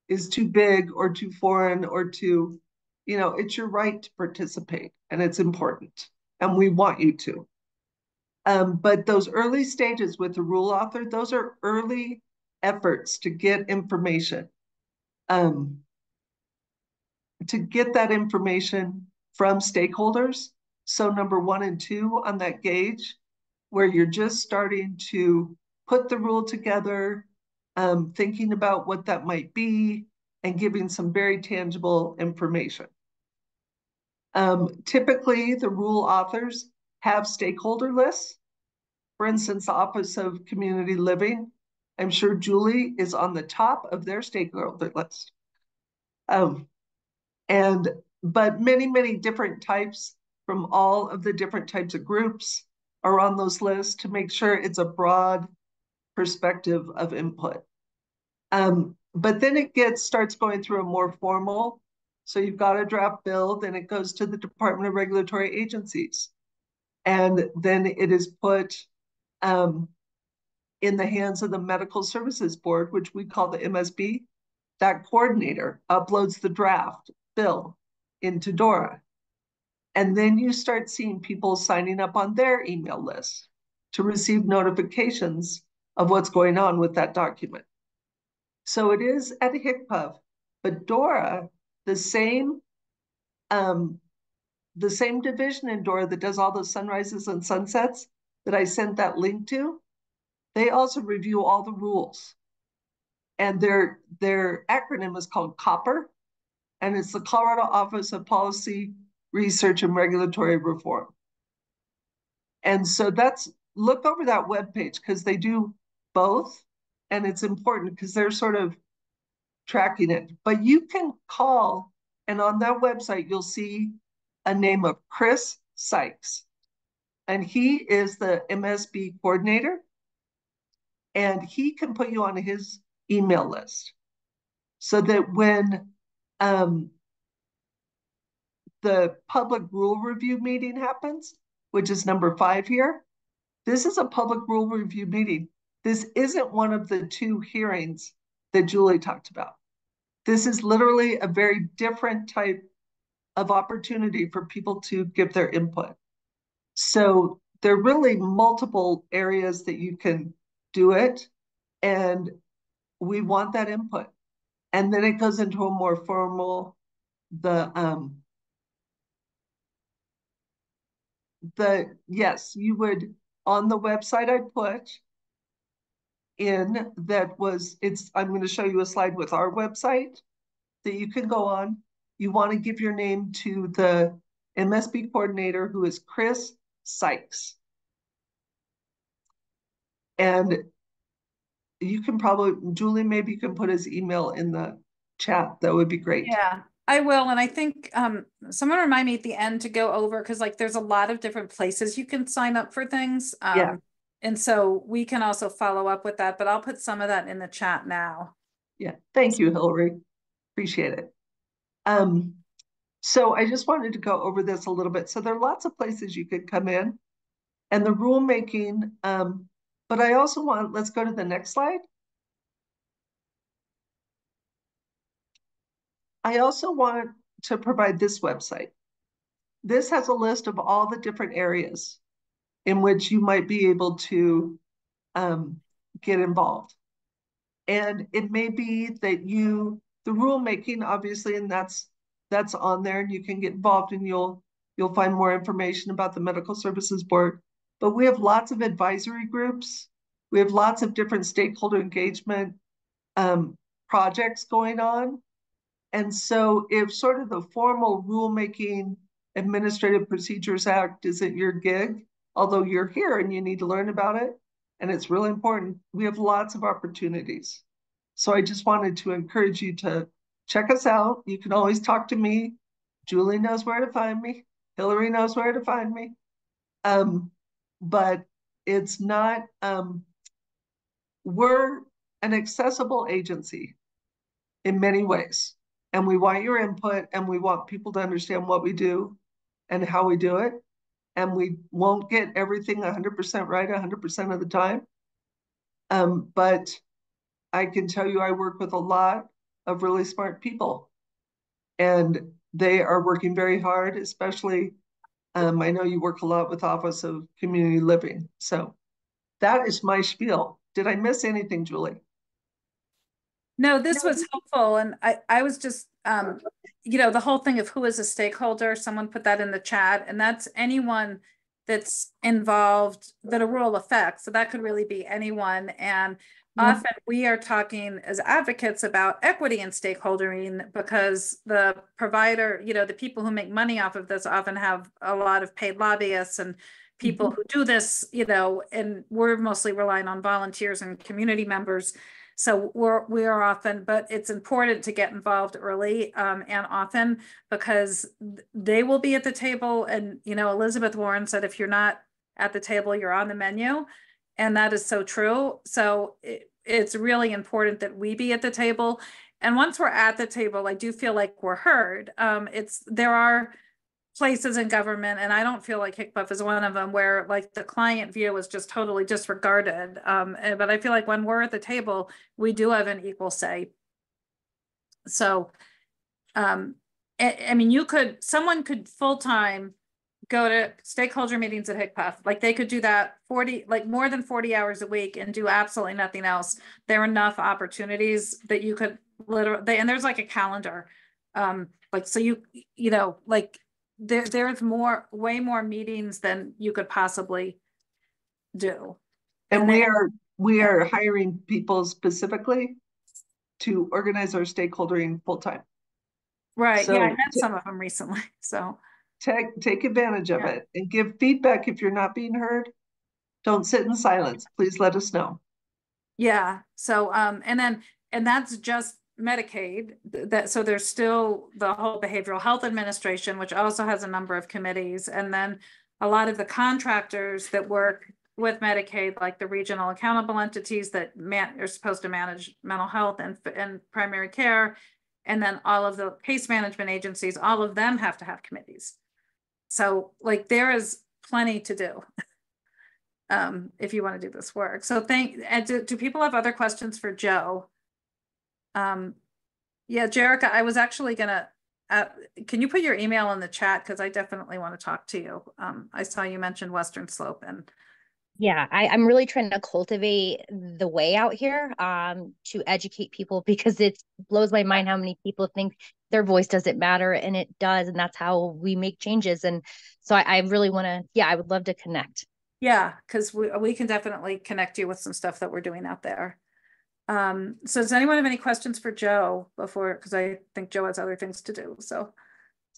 is too big or too foreign or too, you know, it's your right to participate and it's important and we want you to. Um, but those early stages with the rule author, those are early efforts to get information. Um, to get that information from stakeholders. So number one and two on that gauge, where you're just starting to put the rule together, um, thinking about what that might be, and giving some very tangible information. Um, typically, the rule authors have stakeholder lists. For instance, the Office of Community Living, I'm sure Julie is on the top of their stakeholder list. Um, and but many, many different types from all of the different types of groups are on those lists to make sure it's a broad perspective of input. Um, but then it gets starts going through a more formal. So you've got a draft bill, then it goes to the Department of Regulatory Agencies. And then it is put um, in the hands of the Medical Services Board, which we call the MSB. That coordinator uploads the draft bill into DORA. And then you start seeing people signing up on their email list to receive notifications of what's going on with that document. So it is at HCPF, but DORA, the same um, the same division in DORA that does all the sunrises and sunsets that I sent that link to, they also review all the rules. And their their acronym is called COPRRR, and it's the Colorado Office of Policy, Research, and Regulatory Reform. And so that's, look over that webpage because they do both, and it's important because they're sort of tracking it. But you can call, and on that website, you'll see a name of Chris Sykes. And he is the MSB coordinator, and he can put you on his email list so that when um, the public rule review meeting happens, which is number five here. This is a public rule review meeting. This isn't one of the two hearings that Julie talked about. This is literally a very different type of opportunity for people to give their input. So there are really multiple areas that you can do it, and we want that input and then it goes into a more formal the um the yes you would on the website i put in that was it's i'm going to show you a slide with our website that you can go on. You want to give your name to the msb coordinator who is chris sykes. And you can probably Julie, maybe you can put his email in the chat. That would be great. Yeah, I will. And I think um someone remind me at the end to go over because like there's a lot of different places you can sign up for things. Um, Yeah. And so we can also follow up with that, but I'll put some of that in the chat now. Yeah, thank you, Hillary. Appreciate it. Um, so I just wanted to go over this a little bit. So there are lots of places you could come in. And the rulemaking, um, but I also want, let's go to the next slide. I also want to provide this website. This has a list of all the different areas in which you might be able to um, get involved. And it may be that you, the rulemaking, obviously, and that's that's on there, and you can get involved and you'll you'll find more information about the Medical Services Board. But we have lots of advisory groups. We have lots of different stakeholder engagement um, projects going on. And so if sort of the formal rulemaking Administrative Procedures Act isn't your gig, although you're here and you need to learn about it, and it's really important, we have lots of opportunities. So I just wanted to encourage you to check us out. You can always talk to me. Julie knows where to find me. Hillary knows where to find me. Um, but it's not, um, we're an accessible agency in many ways. And we want your input and we want people to understand what we do and how we do it. And we won't get everything 100% right 100% of the time. Um, but I can tell you, I work with a lot of really smart people. And they are working very hard, especially um, I know you work a lot with Office of Community Living. So that is my spiel. Did I miss anything, Julie? No, this was helpful and I, I was just, um, you know, the whole thing of who is a stakeholder, someone put that in the chat and that's anyone that's involved that a rule affects. So that could really be anyone. And Often we are talking as advocates about equity and stakeholdering because the provider, you know, the people who make money off of this often have a lot of paid lobbyists and people who do this, you know, and we're mostly relying on volunteers and community members. So we're, we are often, but it's important to get involved early um, and often because they will be at the table. And, you know, Elizabeth Warren said, if you're not at the table, you're on the menu. And that is so true. So it, it's really important that we be at the table. And once we're at the table, I do feel like we're heard. Um, it's, there are places in government, and I don't feel like HCPF is one of them where like the client view is just totally disregarded. Um, eh, but I feel like when we're at the table, we do have an equal say. So, um, I, I mean, you could, someone could full-time go to stakeholder meetings at HCPF, like they could do that forty, like more than forty hours a week and do absolutely nothing else. There are enough opportunities that you could literally, and there's like a calendar. Um, like, so you, you know, like there, there's more, way more meetings than you could possibly do. And And we are, we are hiring people specifically to organize our stakeholdering full-time. Right, yeah, I So met some of them recently, (laughs) so, Take, take advantage of Yeah. it and give feedback if you're not being heard. Don't sit in silence. Please let us know. yeah, so, um, and then, and that's just Medicaid, that, so there's still the whole behavioral health administration, which also has a number of committees, and then a lot of the contractors that work with Medicaid, like the regional accountable entities that man, are supposed to manage mental health and, and primary care. And then all of the case management agencies, all of them have to have committees. So like there is plenty to do. (laughs) Um, if you want to do this work. So thank, and do, do people have other questions for Joe? Um, yeah, Jerica, I was actually gonna, uh, can you put your email in the chat? Cause I definitely want to talk to you. Um, I saw you mentioned Western Slope and Yeah, I, I'm really trying to cultivate the way out here um, to educate people (laughs) because it blows my mind how many people think their voice doesn't matter and it does. And that's how we make changes. And so I, I really want to, yeah, I would love to connect. Yeah, because we, we can definitely connect you with some stuff that we're doing out there. Um, so does anyone have any questions for Joe before, because I think Joe has other things to do, so,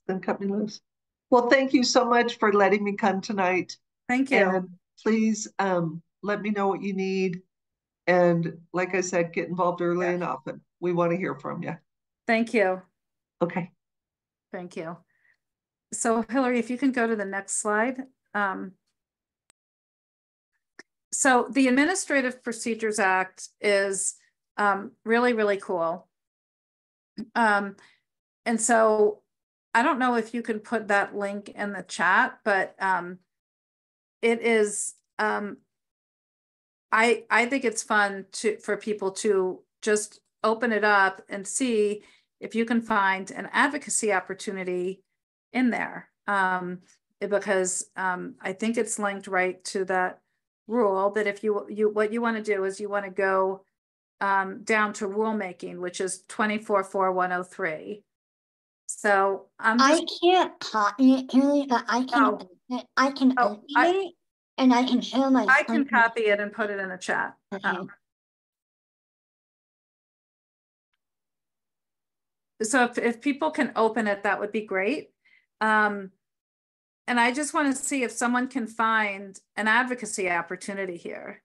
Then cut me loose. Well, thank you so much for letting me come tonight. thank you. And please, um, let me know what you need. And like I said, get involved early Yeah. and often. We want to hear from you. Thank you, Okay. thank you. So Hillary, if you can go to the next slide. Um, so the Administrative Procedures Act is um, really, really cool. Um, and so I don't know if you can put that link in the chat, but um, it is um, I I think it's fun to for people to just open it up and see if you can find an advocacy opportunity in there. Um, it- because um, I think it's linked right to that rule that if you you what you want to do is you want to go um, down to rulemaking, which is twenty four four one oh three. So I'm I can't copy it, but I can, Oh. I can Oh, open I- it and I can share my. I can copy it and put it in the chat. Okay. Um, So if, if people can open it, that would be great. Um, and I just want to see if someone can find an advocacy opportunity here.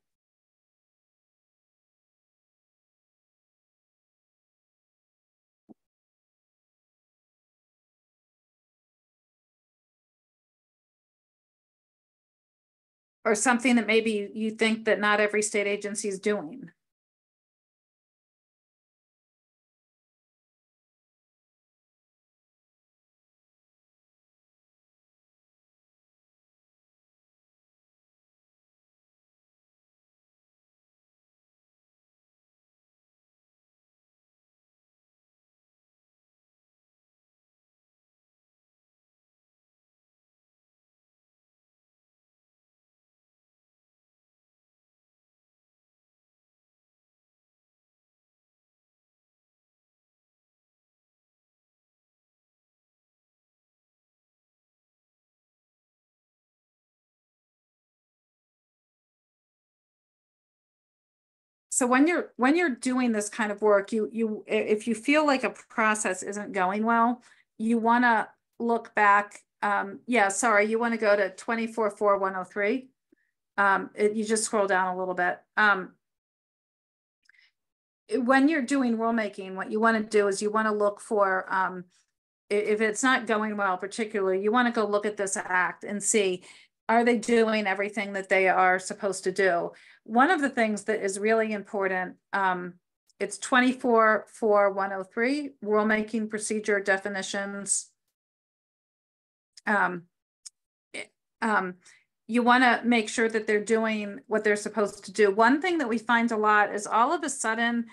Or something that maybe you- you think that not every state agency is doing. So when you're when you're doing this kind of work, you you if you feel like a process isn't going well, you want to look back. Um, yeah, sorry, you want to go to 244103 Um, it, you just scroll down a little bit. Um, when you're doing rulemaking, what you want to do is you want to look for um, if it's not going well, particularly, you want to go look at this act and see are they doing everything that they are supposed to do? One of the things that is really important, um, it's 24 for 103, rulemaking procedure definitions. Um, um, you want to make sure that they're doing what they're supposed to do. One thing that we find a lot is all of a sudden,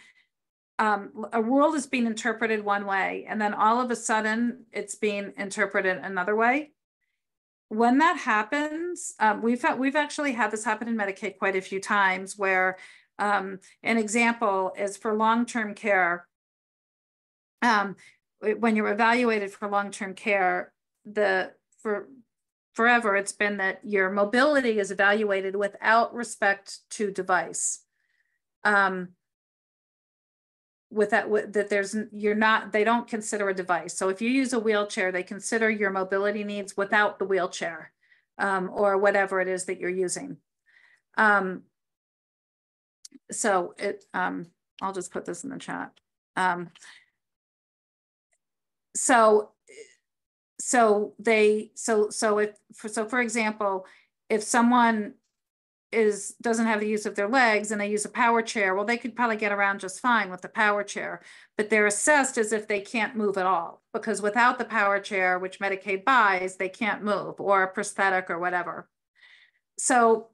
um, a rule is being interpreted one way, and then all of a sudden it's being interpreted another way when that happens, um, we've had, we've actually had this happen in Medicaid quite a few times where um, an example is for long-term care. Um, when you're evaluated for long-term care, the for forever it's been that your mobility is evaluated without respect to device. Um, with that with, that there's you're not they don't consider a device. So if you use a wheelchair they consider your mobility needs without the wheelchair um, or whatever it is that you're using. Um, so it um, i'll just put this in the chat. Um, so so they so so if so for example if someone is doesn't have the use of their legs and they use a power chair, well, they could probably get around just fine with the power chair, but they're assessed as if they can't move at all because without the power chair, which Medicaid buys, they can't move or a prosthetic or whatever. So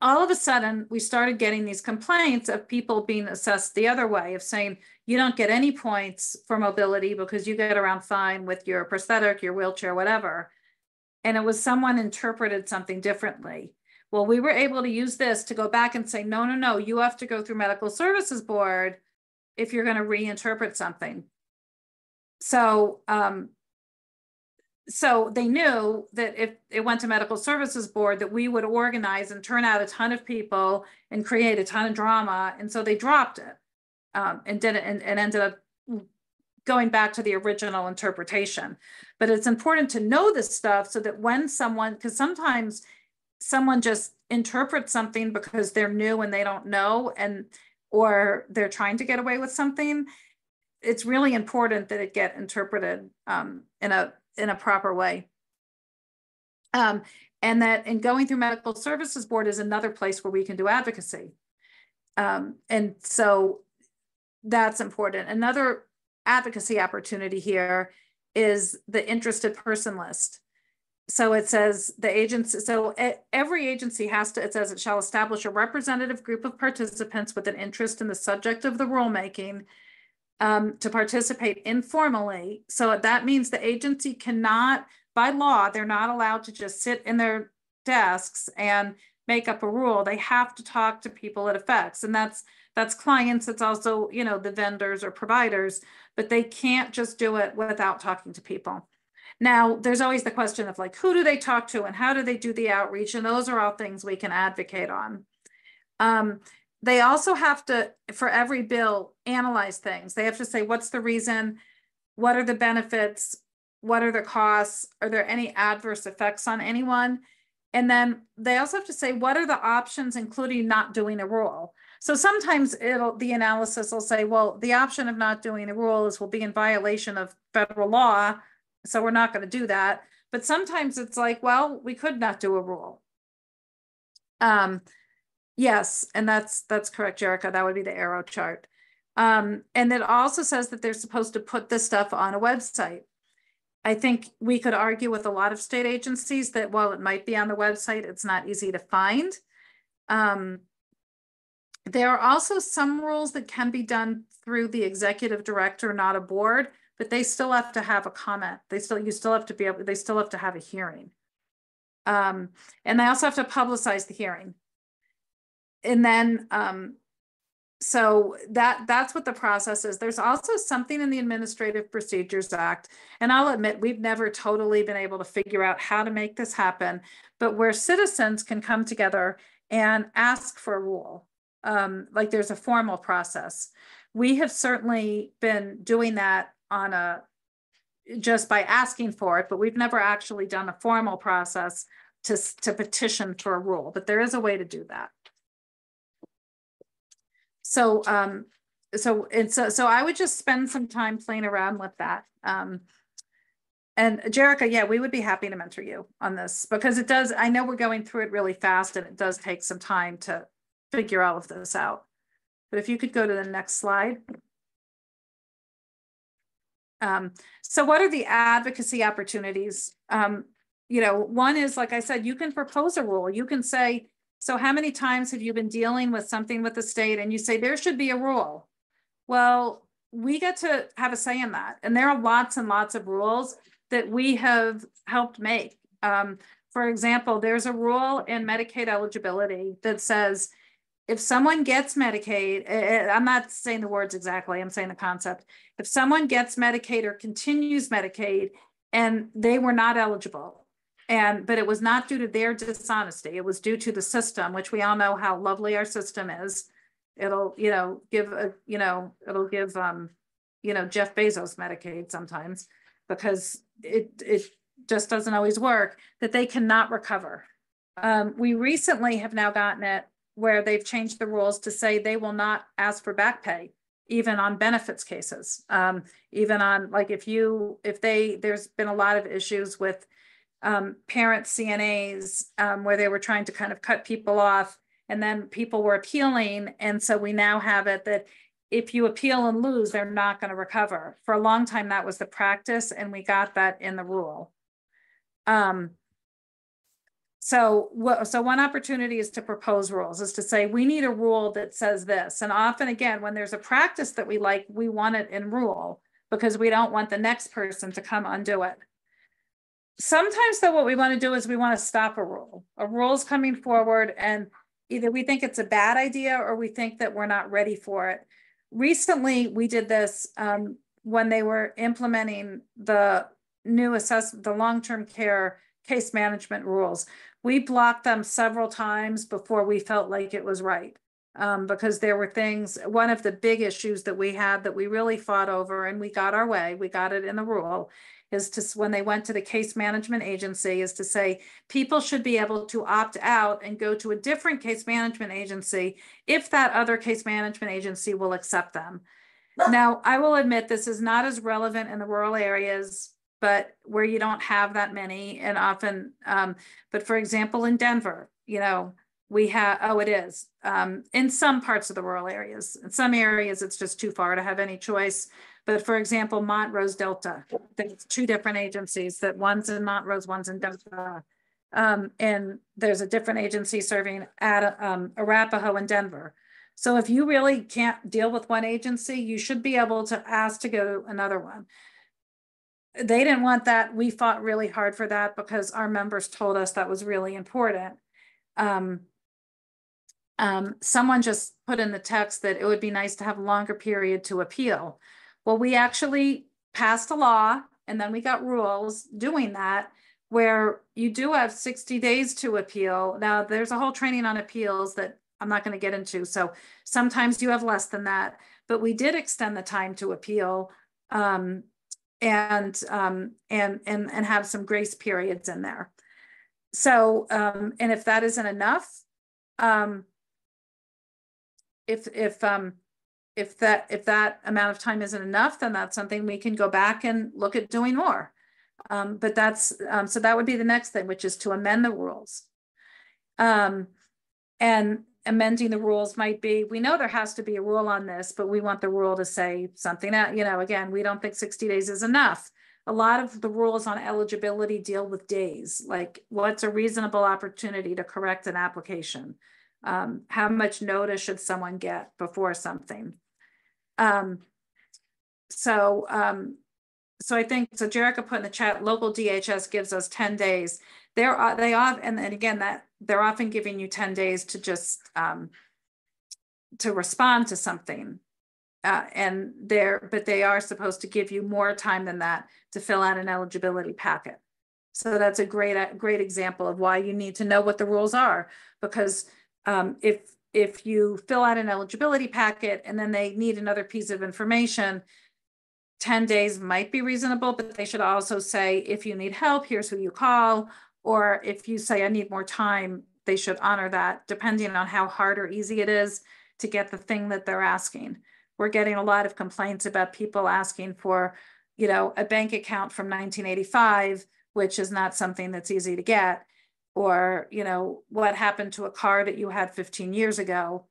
all of a sudden, we started getting these complaints of people being assessed the other way of saying, you don't get any points for mobility because you get around fine with your prosthetic, your wheelchair, whatever. And it was someone interpreted something differently. Well, we were able to use this to go back and say, no, no, no, you have to go through medical services board if you're going to reinterpret something. So, um, so they knew that if it went to medical services board that we would organize and turn out a ton of people and create a ton of drama. And so they dropped it um, and did it and, and ended up going back to the original interpretation. But it's important to know this stuff so that when someone, because sometimes someone just interprets something because they're new and they don't know and or they're trying to get away with something it's really important that it get interpreted um, in a in a proper way. Um, and that in going through medical services board is another place where we can do advocacy. Um, and so that's important. Another advocacy opportunity here is the interested person list so it says the agency, so every agency has to, it says it shall establish a representative group of participants with an interest in the subject of the rulemaking um, to participate informally. So that means the agency cannot, by law, they're not allowed to just sit in their desks and make up a rule. They have to talk to people it affects. And that's that's clients, it's also, you know, the vendors or providers, but they can't just do it without talking to people. Now, there's always the question of like, who do they talk to and how do they do the outreach? And those are all things we can advocate on. Um, they also have to, for every bill, analyze things. They have to say, what's the reason? What are the benefits? What are the costs? Are there any adverse effects on anyone? And then they also have to say, what are the options, including not doing a rule? So sometimes it'll the analysis will say, well, the option of not doing a rule is will be in violation of federal law so we're not going to do that. But sometimes it's like, well, we could not do a rule. Um, yes, and that's that's correct, Jerica. That would be the arrow chart. Um, and it also says that they're supposed to put this stuff on a website. I think we could argue with a lot of state agencies that while it might be on the website, it's not easy to find. Um, there are also some rules that can be done through the executive director, not a board but they still have to have a comment. They still, you still have to be able, they still have to have a hearing. Um, and they also have to publicize the hearing. And then, um, so that that's what the process is. There's also something in the Administrative Procedures Act, and I'll admit we've never totally been able to figure out how to make this happen, but where citizens can come together and ask for a rule. um, like there's a formal process. We have certainly been doing that on a, just by asking for it, but we've never actually done a formal process to, to petition for a rule, but there is a way to do that. So, um, so it's, uh, so I would just spend some time playing around with that. Um, and Jerica, yeah, we would be happy to mentor you on this because it does, I know we're going through it really fast and it does take some time to figure all of this out. But if you could go to the next slide. Um, so what are the advocacy opportunities? Um, you know, one is, like I said, you can propose a rule. You can say, so how many times have you been dealing with something with the state and you say there should be a rule? Well, we get to have a say in that. And there are lots and lots of rules that we have helped make. Um, for example, there's a rule in Medicaid eligibility that says if someone gets Medicaid, eh, eh, I'm not saying the words exactly, I'm saying the concept. If someone gets Medicaid or continues Medicaid and they were not eligible, and but it was not due to their dishonesty, it was due to the system, which we all know how lovely our system is. It'll, you know, give a, you know, it'll give um, you know, Jeff Bezos Medicaid sometimes because it it just doesn't always work, that they cannot recover. Um, we recently have now gotten it where they've changed the rules to say they will not ask for back pay even on benefits cases. Um, even on like if you if they there's been a lot of issues with um, parent cnas um, where they were trying to kind of cut people off and then people were appealing and so we now have it that if you appeal and lose they're not going to recover. For a long time that was the practice and we got that in the rule. Um, so so one opportunity is to propose rules, is to say, we need a rule that says this. And often again, when there's a practice that we like, we want it in rule because we don't want the next person to come undo it. Sometimes though, what we want to do is we want to stop a rule. A rule's coming forward and either we think it's a bad idea or we think that we're not ready for it. Recently, we did this um, when they were implementing the new assessment, the long-term care case management rules. We blocked them several times before we felt like it was right. Um, because there were things, one of the big issues that we had that we really fought over and we got our way, we got it in the rule, is to, when they went to the case management agency, is to say people should be able to opt out and go to a different case management agency if that other case management agency will accept them. Now, I will admit this is not as relevant in the rural areas but where you don't have that many and often um, but for example in denver you know we have oh it is um, in some parts of the rural areas in some areas it's just too far to have any choice. But for example montrose delta there's two different agencies that one's in montrose one's in delta. Um, and there's a different agency serving at um, arapahoe in denver. So if you really can't deal with one agency you should be able to ask to go to another one they didn't want that. We fought really hard for that because our members told us that was really important. Um, um, someone just put in the text that it would be nice to have a longer period to appeal. Well, we actually passed a law and then we got rules doing that where you do have 60 days to appeal. Now, there's a whole training on appeals that I'm not going to get into. So sometimes you have less than that, but we did extend the time to appeal um, and um, and and and have some grace periods in there. So um, and if that isn't enough, um, if if um, if that if that amount of time isn't enough, then that's something we can go back and look at doing more. Um, but that's um, so that would be the next thing, which is to amend the rules. Um, and amending the rules might be, we know there has to be a rule on this, but we want the rule to say something that, you know, again, we don't think 60 days is enough. A lot of the rules on eligibility deal with days, like what's a reasonable opportunity to correct an application? Um, how much notice should someone get before something? Um, so, um, so I think, so Jerica put in the chat, local DHS gives us 10 days. They're, they are, and then again, that they're often giving you 10 days to just um, to respond to something. Uh, and they're, but they are supposed to give you more time than that to fill out an eligibility packet. So that's a great, great example of why you need to know what the rules are, because um, if if you fill out an eligibility packet and then they need another piece of information, 10 days might be reasonable, but they should also say, if you need help, here's who you call. Or if you say, I need more time, they should honor that depending on how hard or easy it is to get the thing that they're asking. We're getting a lot of complaints about people asking for, you know, a bank account from 1985, which is not something that's easy to get. Or, you know, what happened to a car that you had 15 years ago.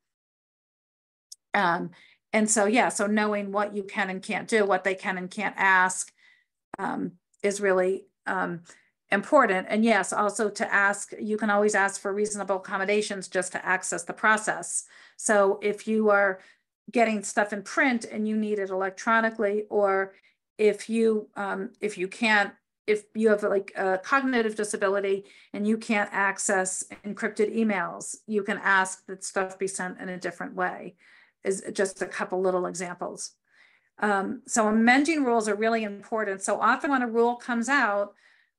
Um, and so, yeah, so knowing what you can and can't do, what they can and can't ask um, is really um, important. And yes, also to ask, you can always ask for reasonable accommodations just to access the process. So if you are getting stuff in print and you need it electronically, or if you um, if you can't if you have like a cognitive disability and you can't access encrypted emails, you can ask that stuff be sent in a different way is just a couple little examples. Um, so amending rules are really important. So often when a rule comes out,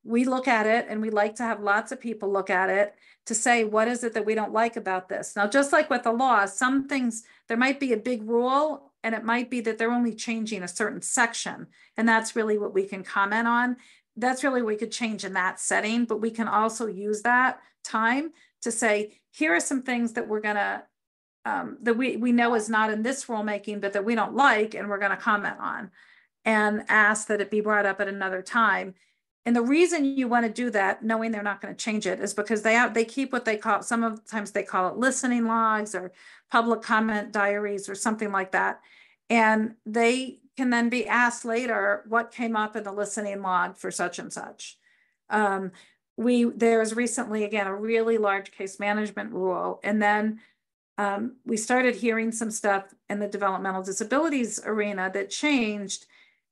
we look at it and we like to have lots of people look at it to say, what is it that we don't like about this? Now, just like with the law, some things, there might be a big rule and it might be that they're only changing a certain section. And that's really what we can comment on. That's really what we could change in that setting, but we can also use that time to say, here are some things that we're gonna um, that we, we know is not in this rulemaking, but that we don't like and we're going to comment on and ask that it be brought up at another time. And the reason you want to do that, knowing they're not going to change it, is because they they keep what they call sometimes they call it listening logs or public comment diaries or something like that, and they can then be asked later what came up in the listening log for such and such. Um, we there was recently again a really large case management rule, and then um, we started hearing some stuff in the developmental disabilities arena that changed.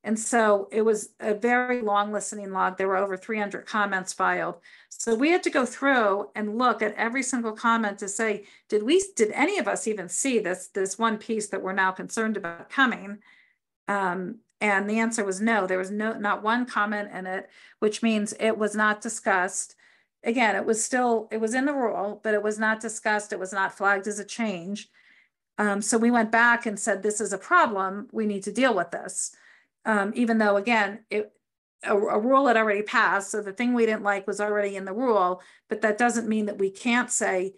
And so it was a very long listening log. There were over 300 comments filed. So we had to go through and look at every single comment to say, did we, did any of us even see this, this one piece that we're now concerned about coming? Um, and the answer was no, there was no, not one comment in it, which means it was not discussed again, it was still, it was in the rule, but it was not discussed. It was not flagged as a change. Um, so we went back and said, this is a problem. We need to deal with this. Um, even though, again, it, a, a, rule had already passed. So the thing we didn't like was already in the rule, but that doesn't mean that we can't say,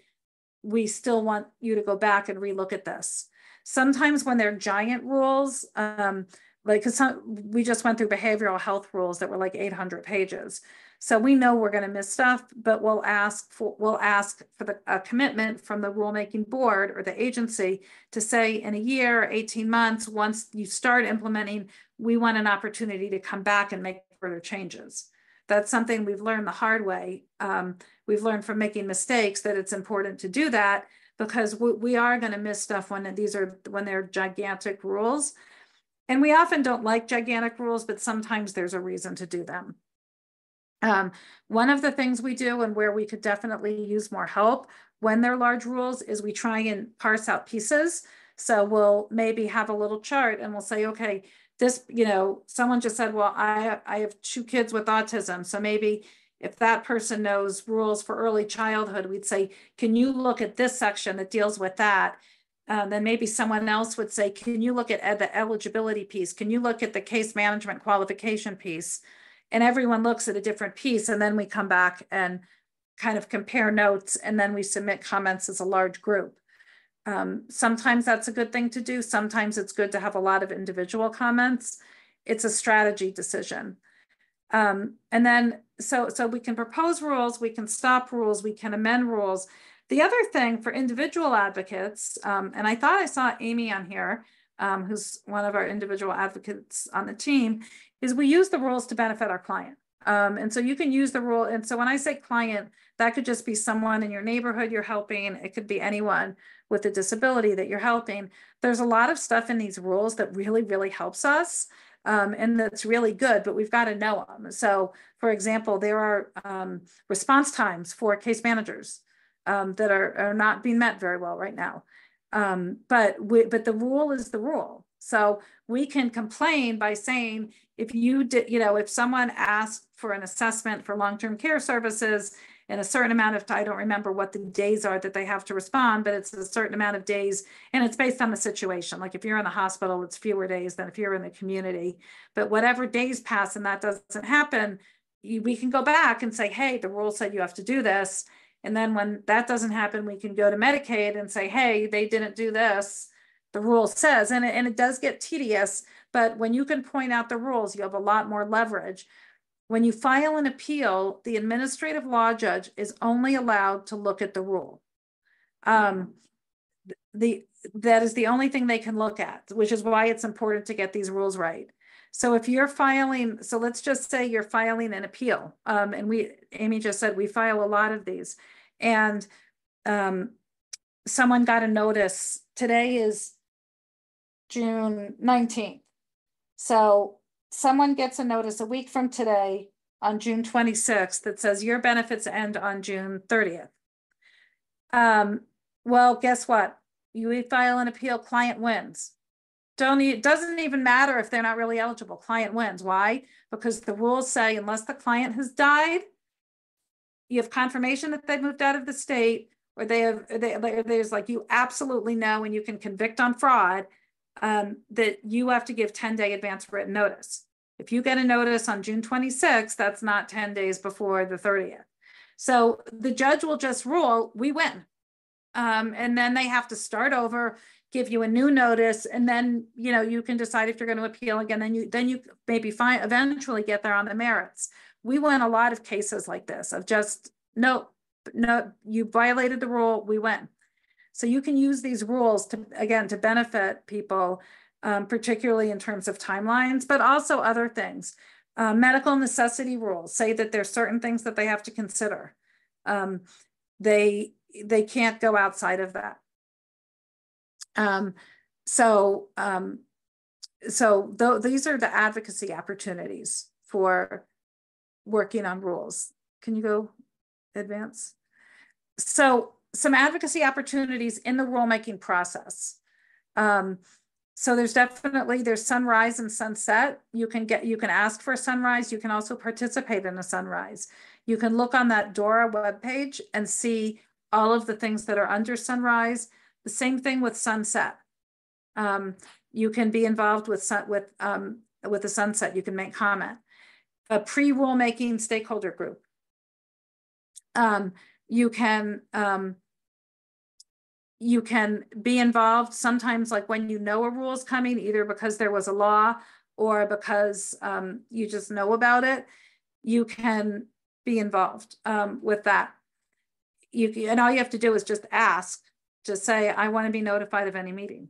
we still want you to go back and relook at this. Sometimes when they're giant rules, um, like because we just went through behavioral health rules that were like 800 pages. So we know we're going to miss stuff, but we'll ask for we'll ask for the a commitment from the rulemaking board or the agency to say in a year, 18 months, once you start implementing, we want an opportunity to come back and make further changes. That's something we've learned the hard way. Um, we've learned from making mistakes that it's important to do that because we, we are going to miss stuff when these are when they're gigantic rules. And we often don't like gigantic rules, but sometimes there's a reason to do them. Um, one of the things we do and where we could definitely use more help when they're large rules is we try and parse out pieces. So we'll maybe have a little chart and we'll say, okay, this, you know, someone just said, well, I, I have two kids with autism. So maybe if that person knows rules for early childhood, we'd say, can you look at this section that deals with that? Uh, then maybe someone else would say, can you look at the eligibility piece? Can you look at the case management qualification piece? and everyone looks at a different piece and then we come back and kind of compare notes and then we submit comments as a large group. Um, sometimes that's a good thing to do. Sometimes it's good to have a lot of individual comments. It's a strategy decision. Um, and then, so, so we can propose rules, we can stop rules, we can amend rules. The other thing for individual advocates, um, and I thought I saw Amy on here, um, who's one of our individual advocates on the team, is we use the rules to benefit our client. Um, and so you can use the rule. And so when I say client, that could just be someone in your neighborhood you're helping. It could be anyone with a disability that you're helping. There's a lot of stuff in these rules that really, really helps us. Um, and that's really good, but we've got to know them. So, for example, there are um, response times for case managers um, that are, are not being met very well right now. Um, but we, but the rule is the rule. So we can complain by saying if you did, you know, if someone asked for an assessment for long-term care services in a certain amount of, I don't remember what the days are that they have to respond, but it's a certain amount of days. And it's based on the situation. Like if you're in the hospital, it's fewer days than if you're in the community. But whatever days pass and that doesn't happen, we can go back and say, hey, the rule said you have to do this. And then when that doesn't happen, we can go to Medicaid and say, hey, they didn't do this. The rule says, and it, and it does get tedious, but when you can point out the rules, you have a lot more leverage. When you file an appeal, the administrative law judge is only allowed to look at the rule. Um, the that is the only thing they can look at, which is why it's important to get these rules right. So if you're filing, so let's just say you're filing an appeal, um, and we, Amy just said we file a lot of these, and um, someone got a notice. Today is June 19th. So someone gets a notice a week from today on June 26th that says your benefits end on June 30th. Um, well, guess what? You file an appeal, client wins. Don't it doesn't even matter if they're not really eligible. Client wins. Why? Because the rules say unless the client has died, you have confirmation that they moved out of the state, or they have they, there's like you absolutely know and you can convict on fraud um, that you have to give 10 day advance written notice. If you get a notice on June 26th, that's not 10 days before the 30th. So the judge will just rule, we win. Um, and then they have to start over, give you a new notice, and then you know you can decide if you're going to appeal again. Then you then you maybe find eventually get there on the merits. We win a lot of cases like this of just no, no, you violated the rule, we win. So you can use these rules to, again, to benefit people, um, particularly in terms of timelines, but also other things. Uh, medical necessity rules say that there's certain things that they have to consider. Um, they, they can't go outside of that. Um, so, um, so th these are the advocacy opportunities for working on rules. Can you go advance? So some advocacy opportunities in the rulemaking process. Um, so there's definitely there's sunrise and sunset. You can get you can ask for a sunrise. You can also participate in a sunrise. You can look on that DORA webpage and see all of the things that are under sunrise. The same thing with sunset. Um, you can be involved with sun, with um, with the sunset. You can make comment. A pre-rulemaking stakeholder group. Um, you can um, you can be involved sometimes like when you know a rule is coming either because there was a law or because um, you just know about it you can be involved um, with that. You and all you have to do is just ask to say i want to be notified of any meeting.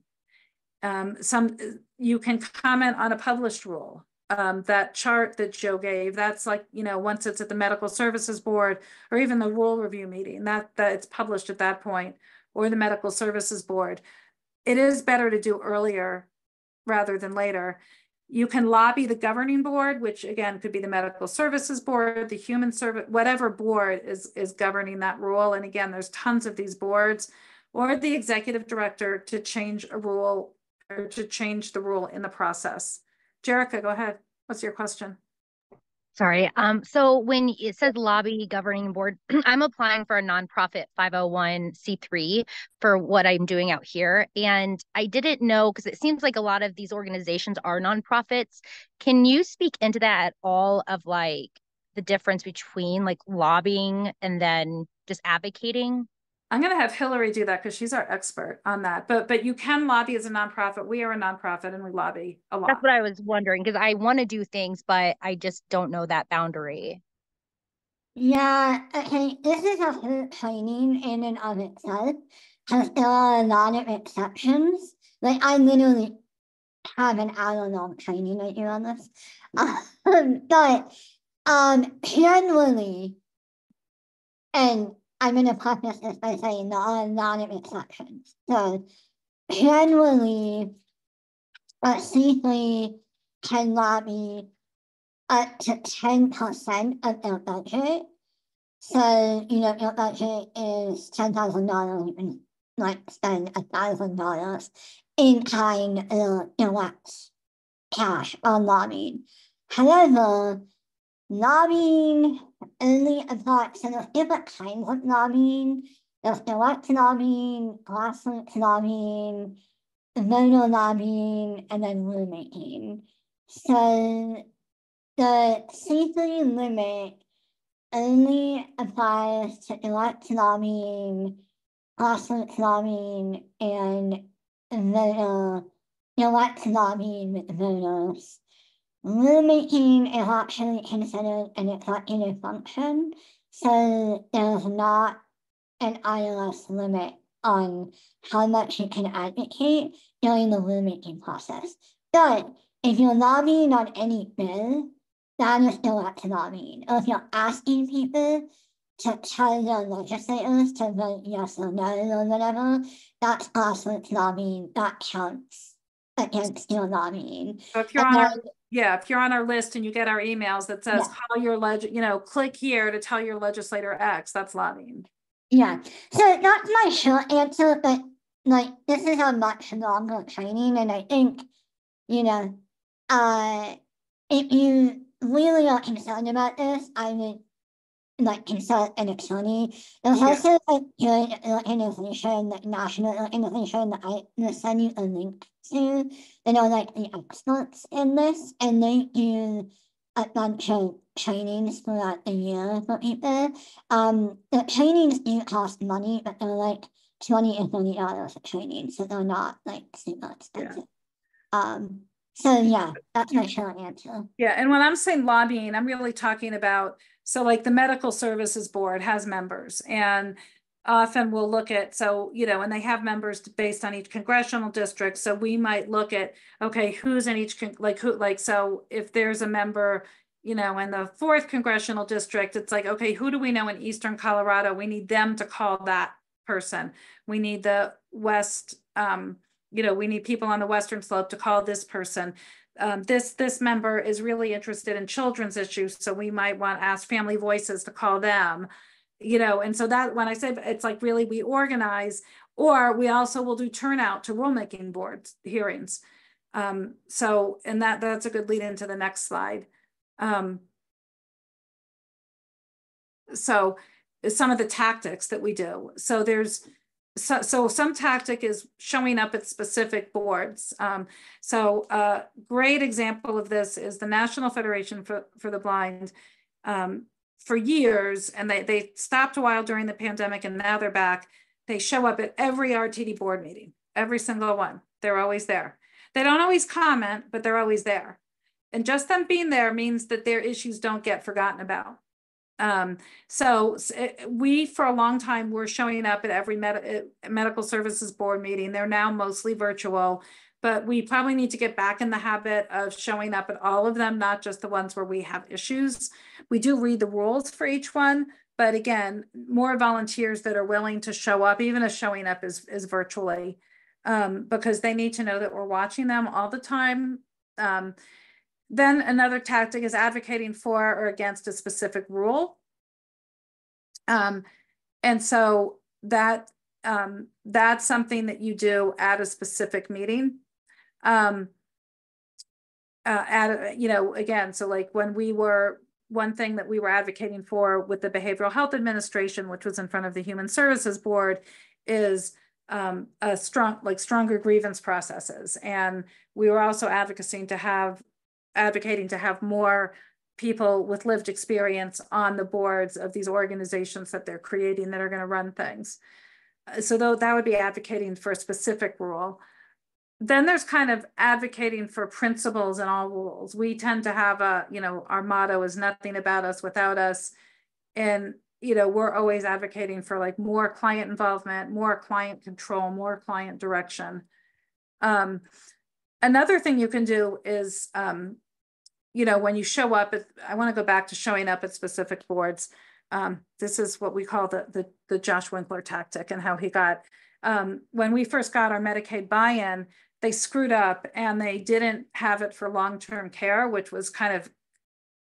Um, some you can comment on a published rule um, that chart that joe gave that's like you know once it's at the medical services board or even the rule review meeting that that it's published at that point or the Medical Services Board. It is better to do earlier rather than later. You can lobby the governing board, which again could be the Medical Services Board, the Human Service, whatever board is, is governing that rule. And again, there's tons of these boards, or the executive director to change a rule or to change the rule in the process. Jerica, go ahead. What's your question? Sorry. Um, so when it says lobby governing board, (clears throat) I'm applying for a nonprofit 501c3 for what I'm doing out here. And I didn't know because it seems like a lot of these organizations are nonprofits. Can you speak into that at all of like the difference between like lobbying and then just advocating? I'm going to have Hillary do that because she's our expert on that. But but you can lobby as a nonprofit. We are a nonprofit and we lobby a lot. That's what I was wondering because I want to do things, but I just don't know that boundary. Yeah, okay, this is a whole training in and of itself. Because there are a lot of exceptions. Like I literally have an hour long training with you on this. (laughs) Um, but um generally and I'm going to preface this by saying there are a lot of exceptions. So generally, a C3 cannot be up to 10% of their budget. So, you know, your budget is $10,000, you can like spend $1,000 in kind of direct cash on lobbying. However, lobbying only applies to the different kinds of lobbying. There's direct lobbying, grassroots lobbying, voter lobbying, and then rulemaking. So the C3 limit only applies to direct lobbying, grassroots lobbying, and voter direct lobbying with voters. Rulemaking is actually considered an executive function, so there's not an IRS limit on how much you can advocate during the rulemaking process. But if you're lobbying on any bill, that is direct lobbying. Or if you're asking people to tell their legislators to vote yes or no or whatever, that's grassroots lobbying. That counts against your lobbying. So if you're And on then- yeah, if you're on our list and you get our emails that says, Yeah. call your leg, you know, click here to tell your legislator X, that's lobbying. Yeah, so that's my short answer, but like this is a much longer training, and I think, you know, uh, if you really are concerned about this, I would like consult an attorney. There's Yeah. also a good organization, like national organization that I will send you a link to. They are like the experts in this, and they do a bunch of trainings throughout the year for people. Um, the trainings do cost money, but they're like twenty or thirty dollars a training, so they're not like super expensive. Um, so yeah, that's my short answer. Yeah, and when I'm saying lobbying, I'm really talking about, so like the Medical Services Board has members and often we'll look at, so, you know, and they have members based on each congressional district, so we might look at, okay, who's in each, like who, like, so if there's a member, you know, in the fourth congressional district, it's like, okay, who do we know in eastern Colorado? We need them to call that person. We need the west, um, you know, we need people on the western slope to call this person um, this, this member is really interested in children's issues, so we might want to ask Family Voices to call them. You know, and so that, when I say, it's like really we organize, or we also will do turnout to rulemaking board hearings. Um, so, and that, that's a good lead into the next slide. Um, so some of the tactics that we do. So there's, so, so some tactic is showing up at specific boards. Um, so a great example of this is the National Federation for, for the Blind. Um, for years, and they, they stopped a while during the pandemic and now they're back. They show up at every RTD board meeting, every single one. They're always there. They don't always comment, but they're always there. And just them being there means that their issues don't get forgotten about. Um, so eh, we, for a long time, were showing up at every med- eh, medical services board meeting. They're now mostly virtual. But we probably need to get back in the habit of showing up at all of them, not just the ones where we have issues. We do read the rules for each one, but again, more volunteers that are willing to show up, even if showing up is, is virtually. Um, because they need to know that we're watching them all the time. Um, then another tactic is advocating for or against a specific rule. Um, and so that um, that's something that you do at a specific meeting. Um, uh, at, you know, again, so like when we were, one thing that we were advocating for with the Behavioral Health Administration, which was in front of the Human Services Board, is um, a strong, like stronger grievance processes. And we were also advocating to have, advocating to have more people with lived experience on the boards of these organizations that they're creating that are going to run things. Uh, So though that would be advocating for a specific rule. Then there's kind of advocating for principles and all rules. We tend to have a, you know, our motto is nothing about us without us. And, you know, we're always advocating for like more client involvement, more client control, more client direction. Um, another thing you can do is, um, you know, when you show up, at, I want to go back to showing up at specific boards. Um, this is what we call the, the, the Josh Winkler tactic and how he got, um, when we first got our Medicaid buy-in, they screwed up and they didn't have it for long-term care, which was kind of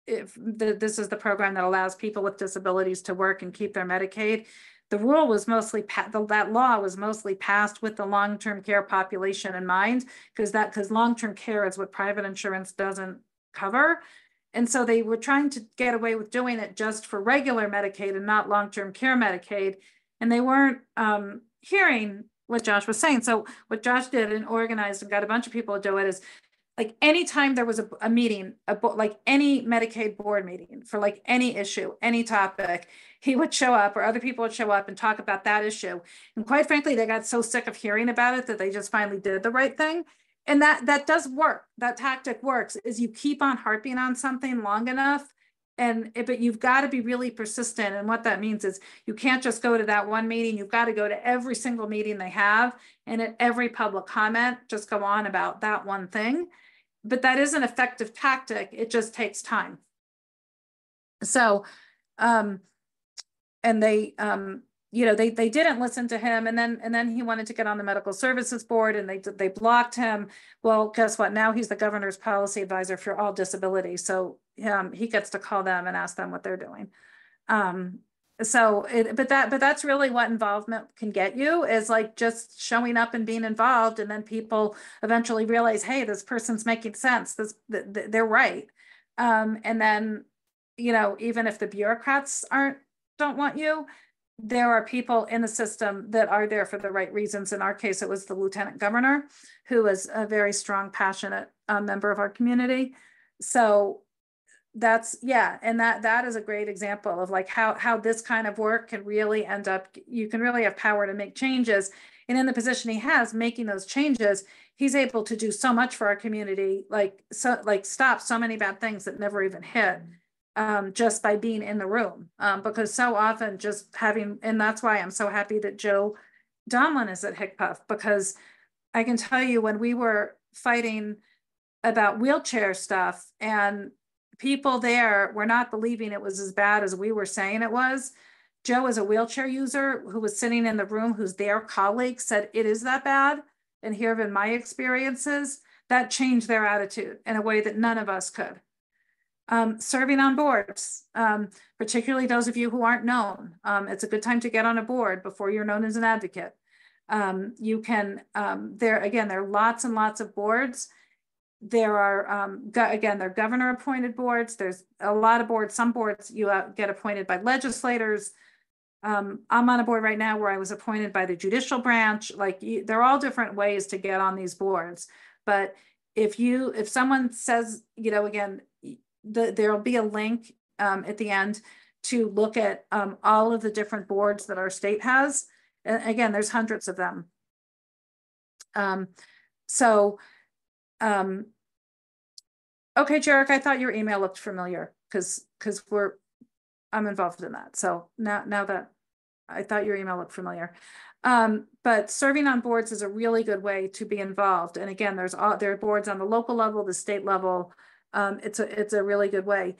if the, this is the program that allows people with disabilities to work and keep their Medicaid. The rule was mostly, the- that law was mostly passed with the long-term care population in mind, because that, because long-term care is what private insurance doesn't cover. And so they were trying to get away with doing it just for regular Medicaid and not long-term care Medicaid. And they weren't um, hearing what Josh was saying. So what Josh did and organized and got a bunch of people to do it is like anytime there was a, a meeting, a like any Medicaid board meeting for like any issue, any topic, he would show up or other people would show up and talk about that issue. And quite frankly, they got so sick of hearing about it that they just finally did the right thing and that that does work. That tactic works is you keep on harping on something long enough and but you've got to be really persistent. And what that means is you can't just go to that one meeting. You've got to go to every single meeting they have and at every public comment just go on about that one thing. But that is an effective tactic. It just takes time. So um and they um you know, they they didn't listen to him, and then and then he wanted to get on the medical services board, and they they blocked him. Well, guess what? Now he's the governor's policy advisor for all disability, so um, he gets to call them and ask them what they're doing. Um, so, it, but that but that's really what involvement can get you is like just showing up and being involved, and then people eventually realize, hey, this person's making sense. This th th they're right, um, and then you know, even if the bureaucrats aren't don't want you there are people in the system that are there for the right reasons. In our case, it was the lieutenant governor, who was a very strong, passionate uh, member of our community. So that's yeah, and that that is a great example of like how how this kind of work can really end up. You can really have power to make changes, and in the position he has, making those changes, he's able to do so much for our community, like so like stop so many bad things that never even hit um, just by being in the room. Um, because so often just having, and that's why I'm so happy that Joe Donlin is at HCPF because I can tell you when we were fighting about wheelchair stuff and people there were not believing it was as bad as we were saying it was. Joe is a wheelchair user who was sitting in the room, who's their colleague said it is that bad. And here have been my experiences that changed their attitude in a way that none of us could um, serving on boards, um, particularly those of you who aren't known. Um, it's a good time to get on a board before you're known as an advocate. Um, you can, um, there again, there are lots and lots of boards. There are, um, again, they're governor appointed boards. There's a lot of boards. Some boards you uh, get appointed by legislators. I'm on a board right now where I was appointed by the judicial branch. Like there are all different ways to get on these boards. But if you, if someone says, you know, again, the, there'll be a link um, at the end to look at um, all of the different boards that our state has. And again, there's hundreds of them. Um, so, um, okay, Jarek, I thought your email looked familiar because because we're I'm involved in that. So now now that I thought your email looked familiar. Um, but serving on boards is a really good way to be involved. And again, there's all there are boards on the local level, the state level, um, it's a it's a really good way.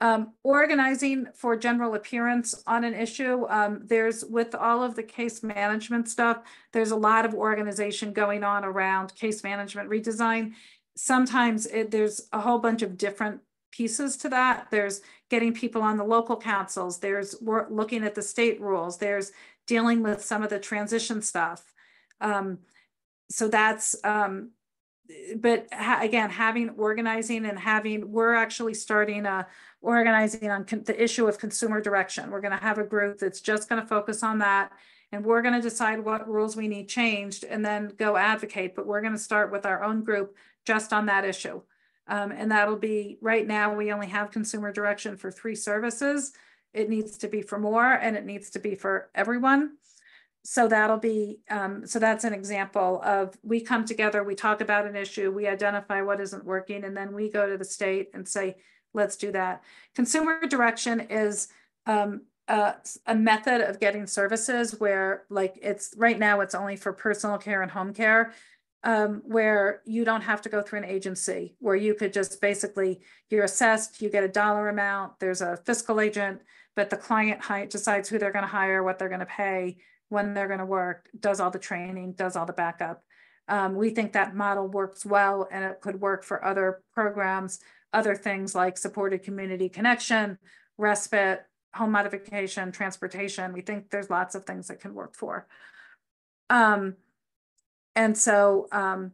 Um, organizing for general appearance on an issue. Um, there's with all of the case management stuff, there's a lot of organization going on around case management redesign. Sometimes it, there's a whole bunch of different pieces to that. There's getting people on the local councils. There's looking at the state rules. There's dealing with some of the transition stuff. Um, so that's um, but ha again, having organizing and having, we're actually starting a organizing on the issue of consumer direction. We're going to have a group that's just going to focus on that. And we're going to decide what rules we need changed and then go advocate. But we're going to start with our own group just on that issue. Um, and that'll be right now, we only have consumer direction for three services. It needs to be for more and it needs to be for everyone so that'll be um, so that's an example of we come together we talk about an issue we identify what isn't working and then we go to the state and say let's do that. Consumer direction is um, a, a method of getting services where like it's right now it's only for personal care and home care um, where you don't have to go through an agency where you could just basically you're assessed you get a dollar amount there's a fiscal agent but the client decides who they're going to hire what they're going to pay when they're going to work, does all the training, does all the backup. Um, we think that model works well and it could work for other programs, other things like supported community connection, respite, home modification, transportation. We think there's lots of things that can work for. Um, and so, um,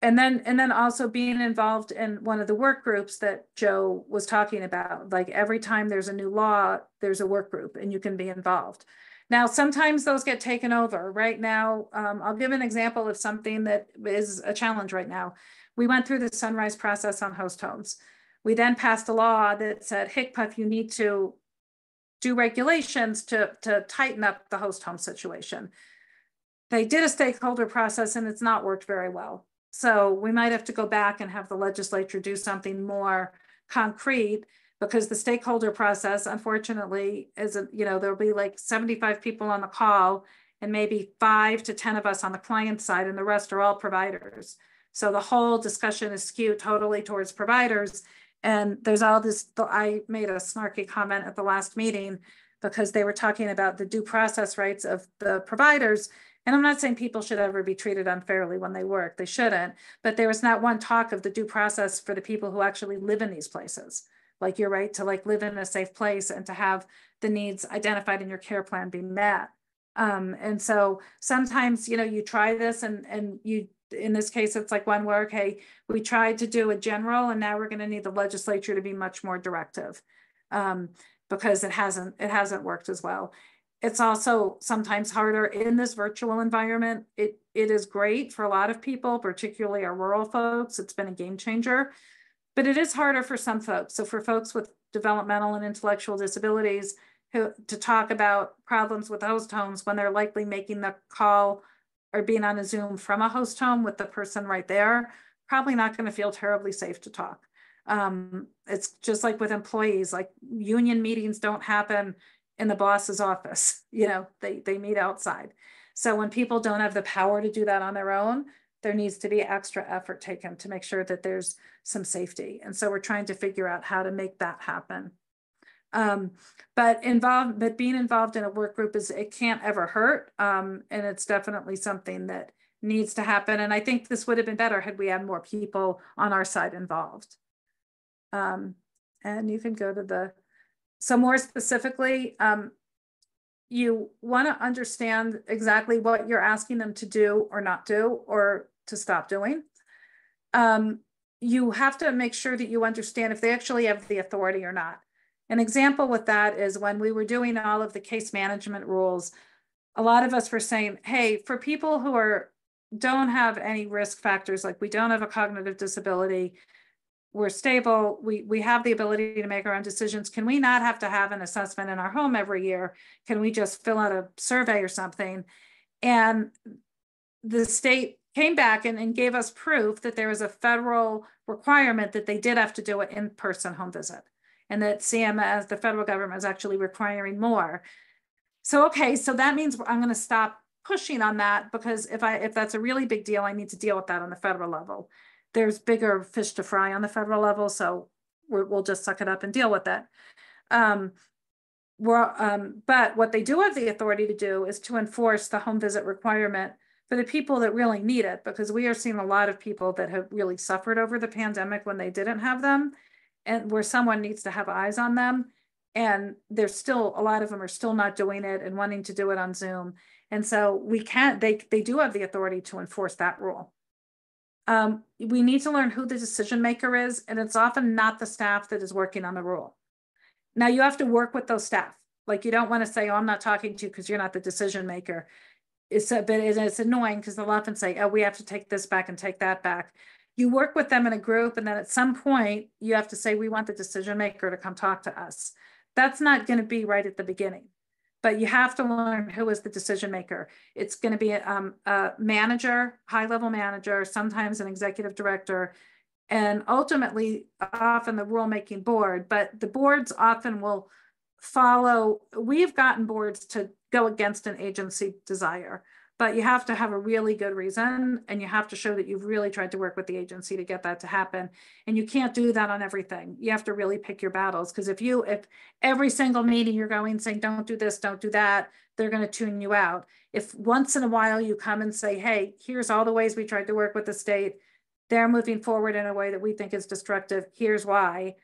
and then, and then also being involved in one of the work groups that Joe was talking about, like every time there's a new law, there's a work group and you can be involved. Now, sometimes those get taken over. Right now, um, I'll give an example of something that is a challenge right now. We went through the sunrise process on host homes. We then passed a law that said, HCPF, you need to do regulations to, to tighten up the host home situation. They did a stakeholder process and it's not worked very well. So we might have to go back and have the legislature do something more concrete because the stakeholder process, unfortunately, is, a, you know, there'll be like 75 people on the call and maybe five to 10 of us on the client side and the rest are all providers. So the whole discussion is skewed totally towards providers. And there's all this, I made a snarky comment at the last meeting because they were talking about the due process rights of the providers. And I'm not saying people should ever be treated unfairly when they work, they shouldn't, but there was not one talk of the due process for the people who actually live in these places. Like your right to like live in a safe place and to have the needs identified in your care plan be met. Um, and so sometimes, you know, you try this and, and you, in this case, it's like one where, okay, we tried to do a general and now we're going to need the legislature to be much more directive. Um, because it hasn't, it hasn't worked as well it's also sometimes harder in this virtual environment. It it is great for a lot of people, particularly our rural folks. It's been a game changer, but it is harder for some folks. So for folks with developmental and intellectual disabilities who to talk about problems with host homes when they're likely making the call or being on a Zoom from a host home with the person right there, probably not going to feel terribly safe to talk. Um, it's just like with employees, like union meetings don't happen in the boss's office. (laughs) You know, they, they meet outside. So when people don't have the power to do that on their own, there needs to be extra effort taken to make sure that there's some safety. And so we're trying to figure out how to make that happen. Um, but involved, but being involved in a work group is, it can't ever hurt. Um, and it's definitely something that needs to happen. And I think this would have been better had we had more people on our side involved. Um, and you can go to the so more specifically, um, you want to understand exactly what you're asking them to do or not do or to stop doing. Um, you have to make sure that you understand if they actually have the authority or not. An example with that is when we were doing all of the case management rules, a lot of us were saying, hey, for people who are don't have any risk factors, like we don't have a cognitive disability, we're stable, we, we have the ability to make our own decisions. Can we not have to have an assessment in our home every year? Can we just fill out a survey or something? And the state came back and, and gave us proof that there was a federal requirement that they did have to do an in-person home visit and that CMS, the federal government is actually requiring more. So, okay, so that means I'm going to stop pushing on that because if I if that's a really big deal, I need to deal with that on the federal level there's bigger fish to fry on the federal level, so we will just suck it up and deal with it. Um, um, but what they do have the authority to do is to enforce the home visit requirement for the people that really need it, because we are seeing a lot of people that have really suffered over the pandemic when they didn't have them, and where someone needs to have eyes on them. And there's still a lot of them are still not doing it and wanting to do it on Zoom. And so we can't, they, they do have the authority to enforce that rule um, we need to learn who the decision maker is, and it's often not the staff that is working on the rule. Now you have to work with those staff. Like you don't want to say, "Oh, I'm not talking to you because you're not the decision maker." It's a bit, it's annoying because they'll often say, "Oh, we have to take this back and take that back." You work with them in a group, and then at some point you have to say, "We want the decision maker to come talk to us." That's not going to be right at the beginning but you have to learn who is the decision maker. It's going to be a, um, a manager, high level manager, sometimes an executive director, and ultimately often the rulemaking board. But the boards often will follow. We've gotten boards to go against an agency desire. But you have to have a really good reason and you have to show that you've really tried to work with the agency to get that to happen. And you can't do that on everything. You have to really pick your battles because if you if every single meeting you're going saying don't do this don't do that they're going to tune you out. If once in a while you come and say hey here's all the ways we tried to work with the state. They're moving forward in a way that we think is destructive. Here's why.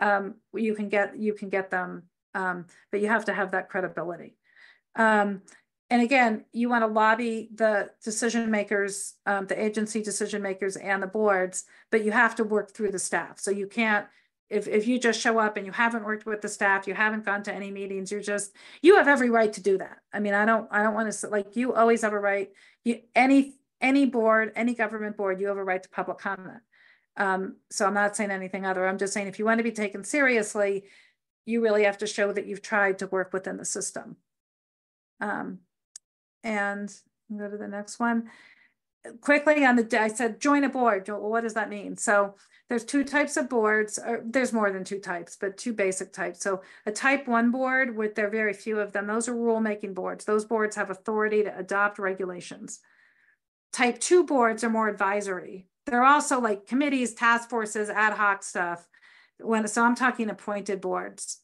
Um, you can get you can get them um, but you have to have that credibility um, and again, you want to lobby the decision makers, um, the agency decision makers and the boards, but you have to work through the staff. So you can't, if, if you just show up and you haven't worked with the staff, you haven't gone to any meetings, you're just, you have every right to do that. I mean, I don't, I don't want to, like, you always have a right, you, any, any board, any government board, you have a right to public comment. Um, so I'm not saying anything other. I'm just saying if you want to be taken seriously, you really have to show that you've tried to work within the system. Um, and go to the next one. Quickly on the, day, I said, join a board. What does that mean? So there's two types of boards, or there's more than two types, but two basic types. So a type one board, with there are very few of them, those are rulemaking boards. Those boards have authority to adopt regulations. Type two boards are more advisory. They're also like committees, task forces, ad hoc stuff. When so I'm talking appointed boards.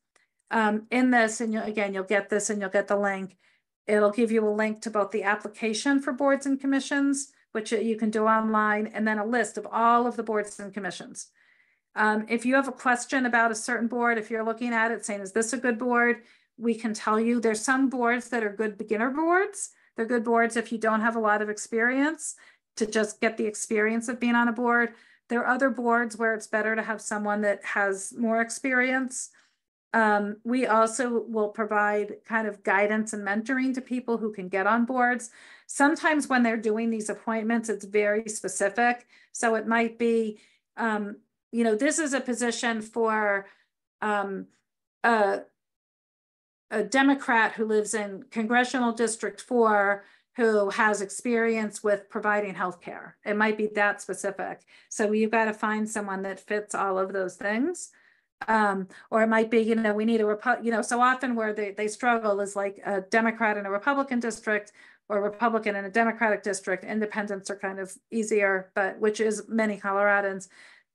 Um, in this, and you, again, you'll get this and you'll get the link. It'll give you a link to both the application for boards and commissions, which you can do online, and then a list of all of the boards and commissions. Um, if you have a question about a certain board, if you're looking at it saying, is this a good board? We can tell you there's some boards that are good beginner boards. They're good boards if you don't have a lot of experience to just get the experience of being on a board. There are other boards where it's better to have someone that has more experience. Um, we also will provide kind of guidance and mentoring to people who can get on boards. Sometimes when they're doing these appointments, it's very specific. So it might be, um, you know, this is a position for um, a, a Democrat who lives in Congressional District 4 who has experience with providing healthcare. It might be that specific. So you've got to find someone that fits all of those things. Um, or it might be, you know, we need a Repu- you know, so often where they, they struggle is like a Democrat in a Republican district or Republican in a Democratic district. Independents are kind of easier, but which is many Coloradans.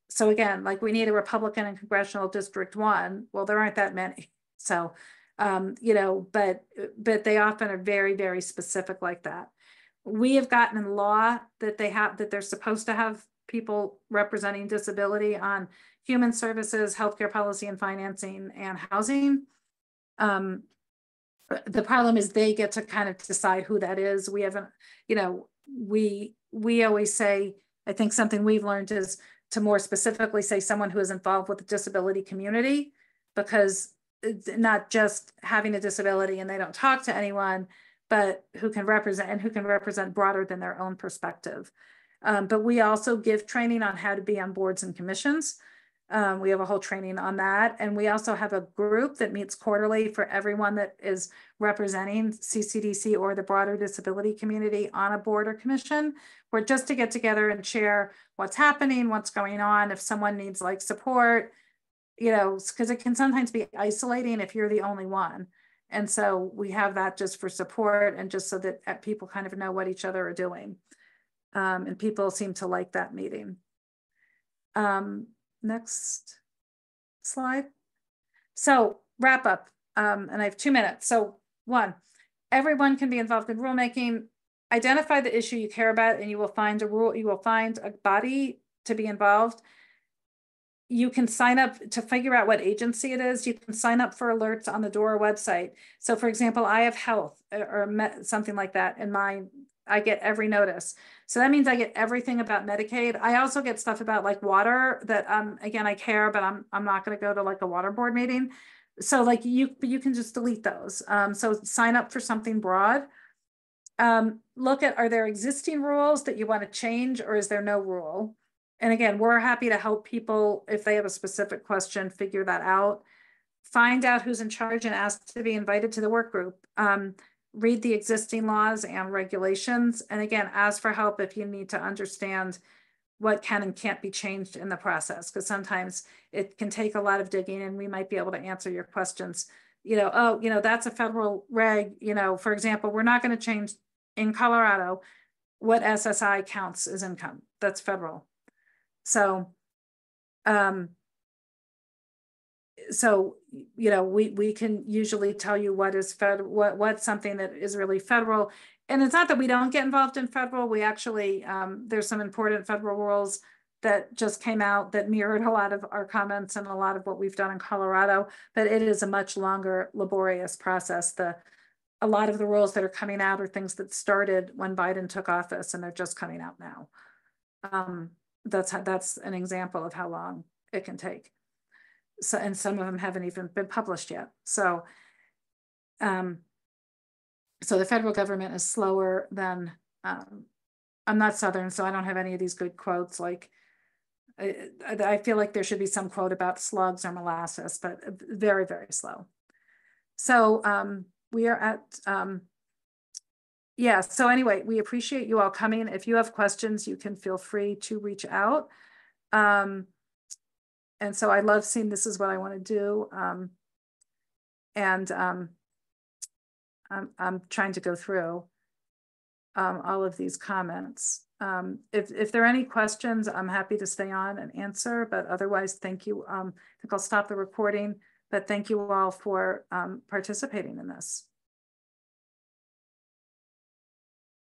So again, like we need a Republican in congressional district one. Well, there aren't that many. So, um, you know, but but they often are very, very specific like that. We have gotten in law that they have that they're supposed to have people representing disability on human services, healthcare policy and financing, and housing. Um, the problem is they get to kind of decide who that is. We haven't, you know, we we always say, I think something we've learned is to more specifically say someone who is involved with the disability community, because not just having a disability and they don't talk to anyone, but who can represent and who can represent broader than their own perspective. Um, but we also give training on how to be on boards and commissions. Um, we have a whole training on that. And we also have a group that meets quarterly for everyone that is representing CCDC or the broader disability community on a board or commission. We're just to get together and share what's happening, what's going on, if someone needs like support, you know, because it can sometimes be isolating if you're the only one. And so we have that just for support and just so that uh, people kind of know what each other are doing. Um, and people seem to like that meeting. Um, next slide. So wrap up, um, and I have two minutes. So one, everyone can be involved in rulemaking. Identify the issue you care about and you will find a rule, you will find a body to be involved. You can sign up to figure out what agency it is. You can sign up for alerts on the DORA website. So for example, I have health uh, or something like that in my I get every notice. So that means I get everything about Medicaid. I also get stuff about like water that um again I care, but I'm I'm not going to go to like a water board meeting. So like you you can just delete those. Um, so sign up for something broad. Um, look at are there existing rules that you want to change or is there no rule? And again, we're happy to help people if they have a specific question, figure that out. Find out who's in charge and ask to be invited to the work group. Um, read the existing laws and regulations. And again, ask for help if you need to understand what can and can't be changed in the process, because sometimes it can take a lot of digging and we might be able to answer your questions. You know, oh, you know, that's a federal reg, you know, for example, we're not going to change in Colorado what SSI counts as income. That's federal. So, um, so you know we we can usually tell you what is federal what what's something that is really federal and it's not that we don't get involved in federal we actually um, there's some important federal rules that just came out that mirrored a lot of our comments and a lot of what we've done in colorado but it is a much longer laborious process the a lot of the rules that are coming out are things that started when Biden took office and they're just coming out now. Um, that's how, that's an example of how long it can take. So, and some of them haven't even been published yet. So, um, so the federal government is slower than, um, I'm not Southern, so I don't have any of these good quotes like, I, I feel like there should be some quote about slugs or molasses, but very, very slow. So, um, we are at, um, yeah, so anyway, we appreciate you all coming. If you have questions, you can feel free to reach out. Um, and so I love seeing this is what I want to do. Um, and um, I'm, I'm trying to go through um, all of these comments. Um, if, if there are any questions, I'm happy to stay on and answer, but otherwise, thank you. Um, I think I'll stop the recording, but thank you all for um, participating in this.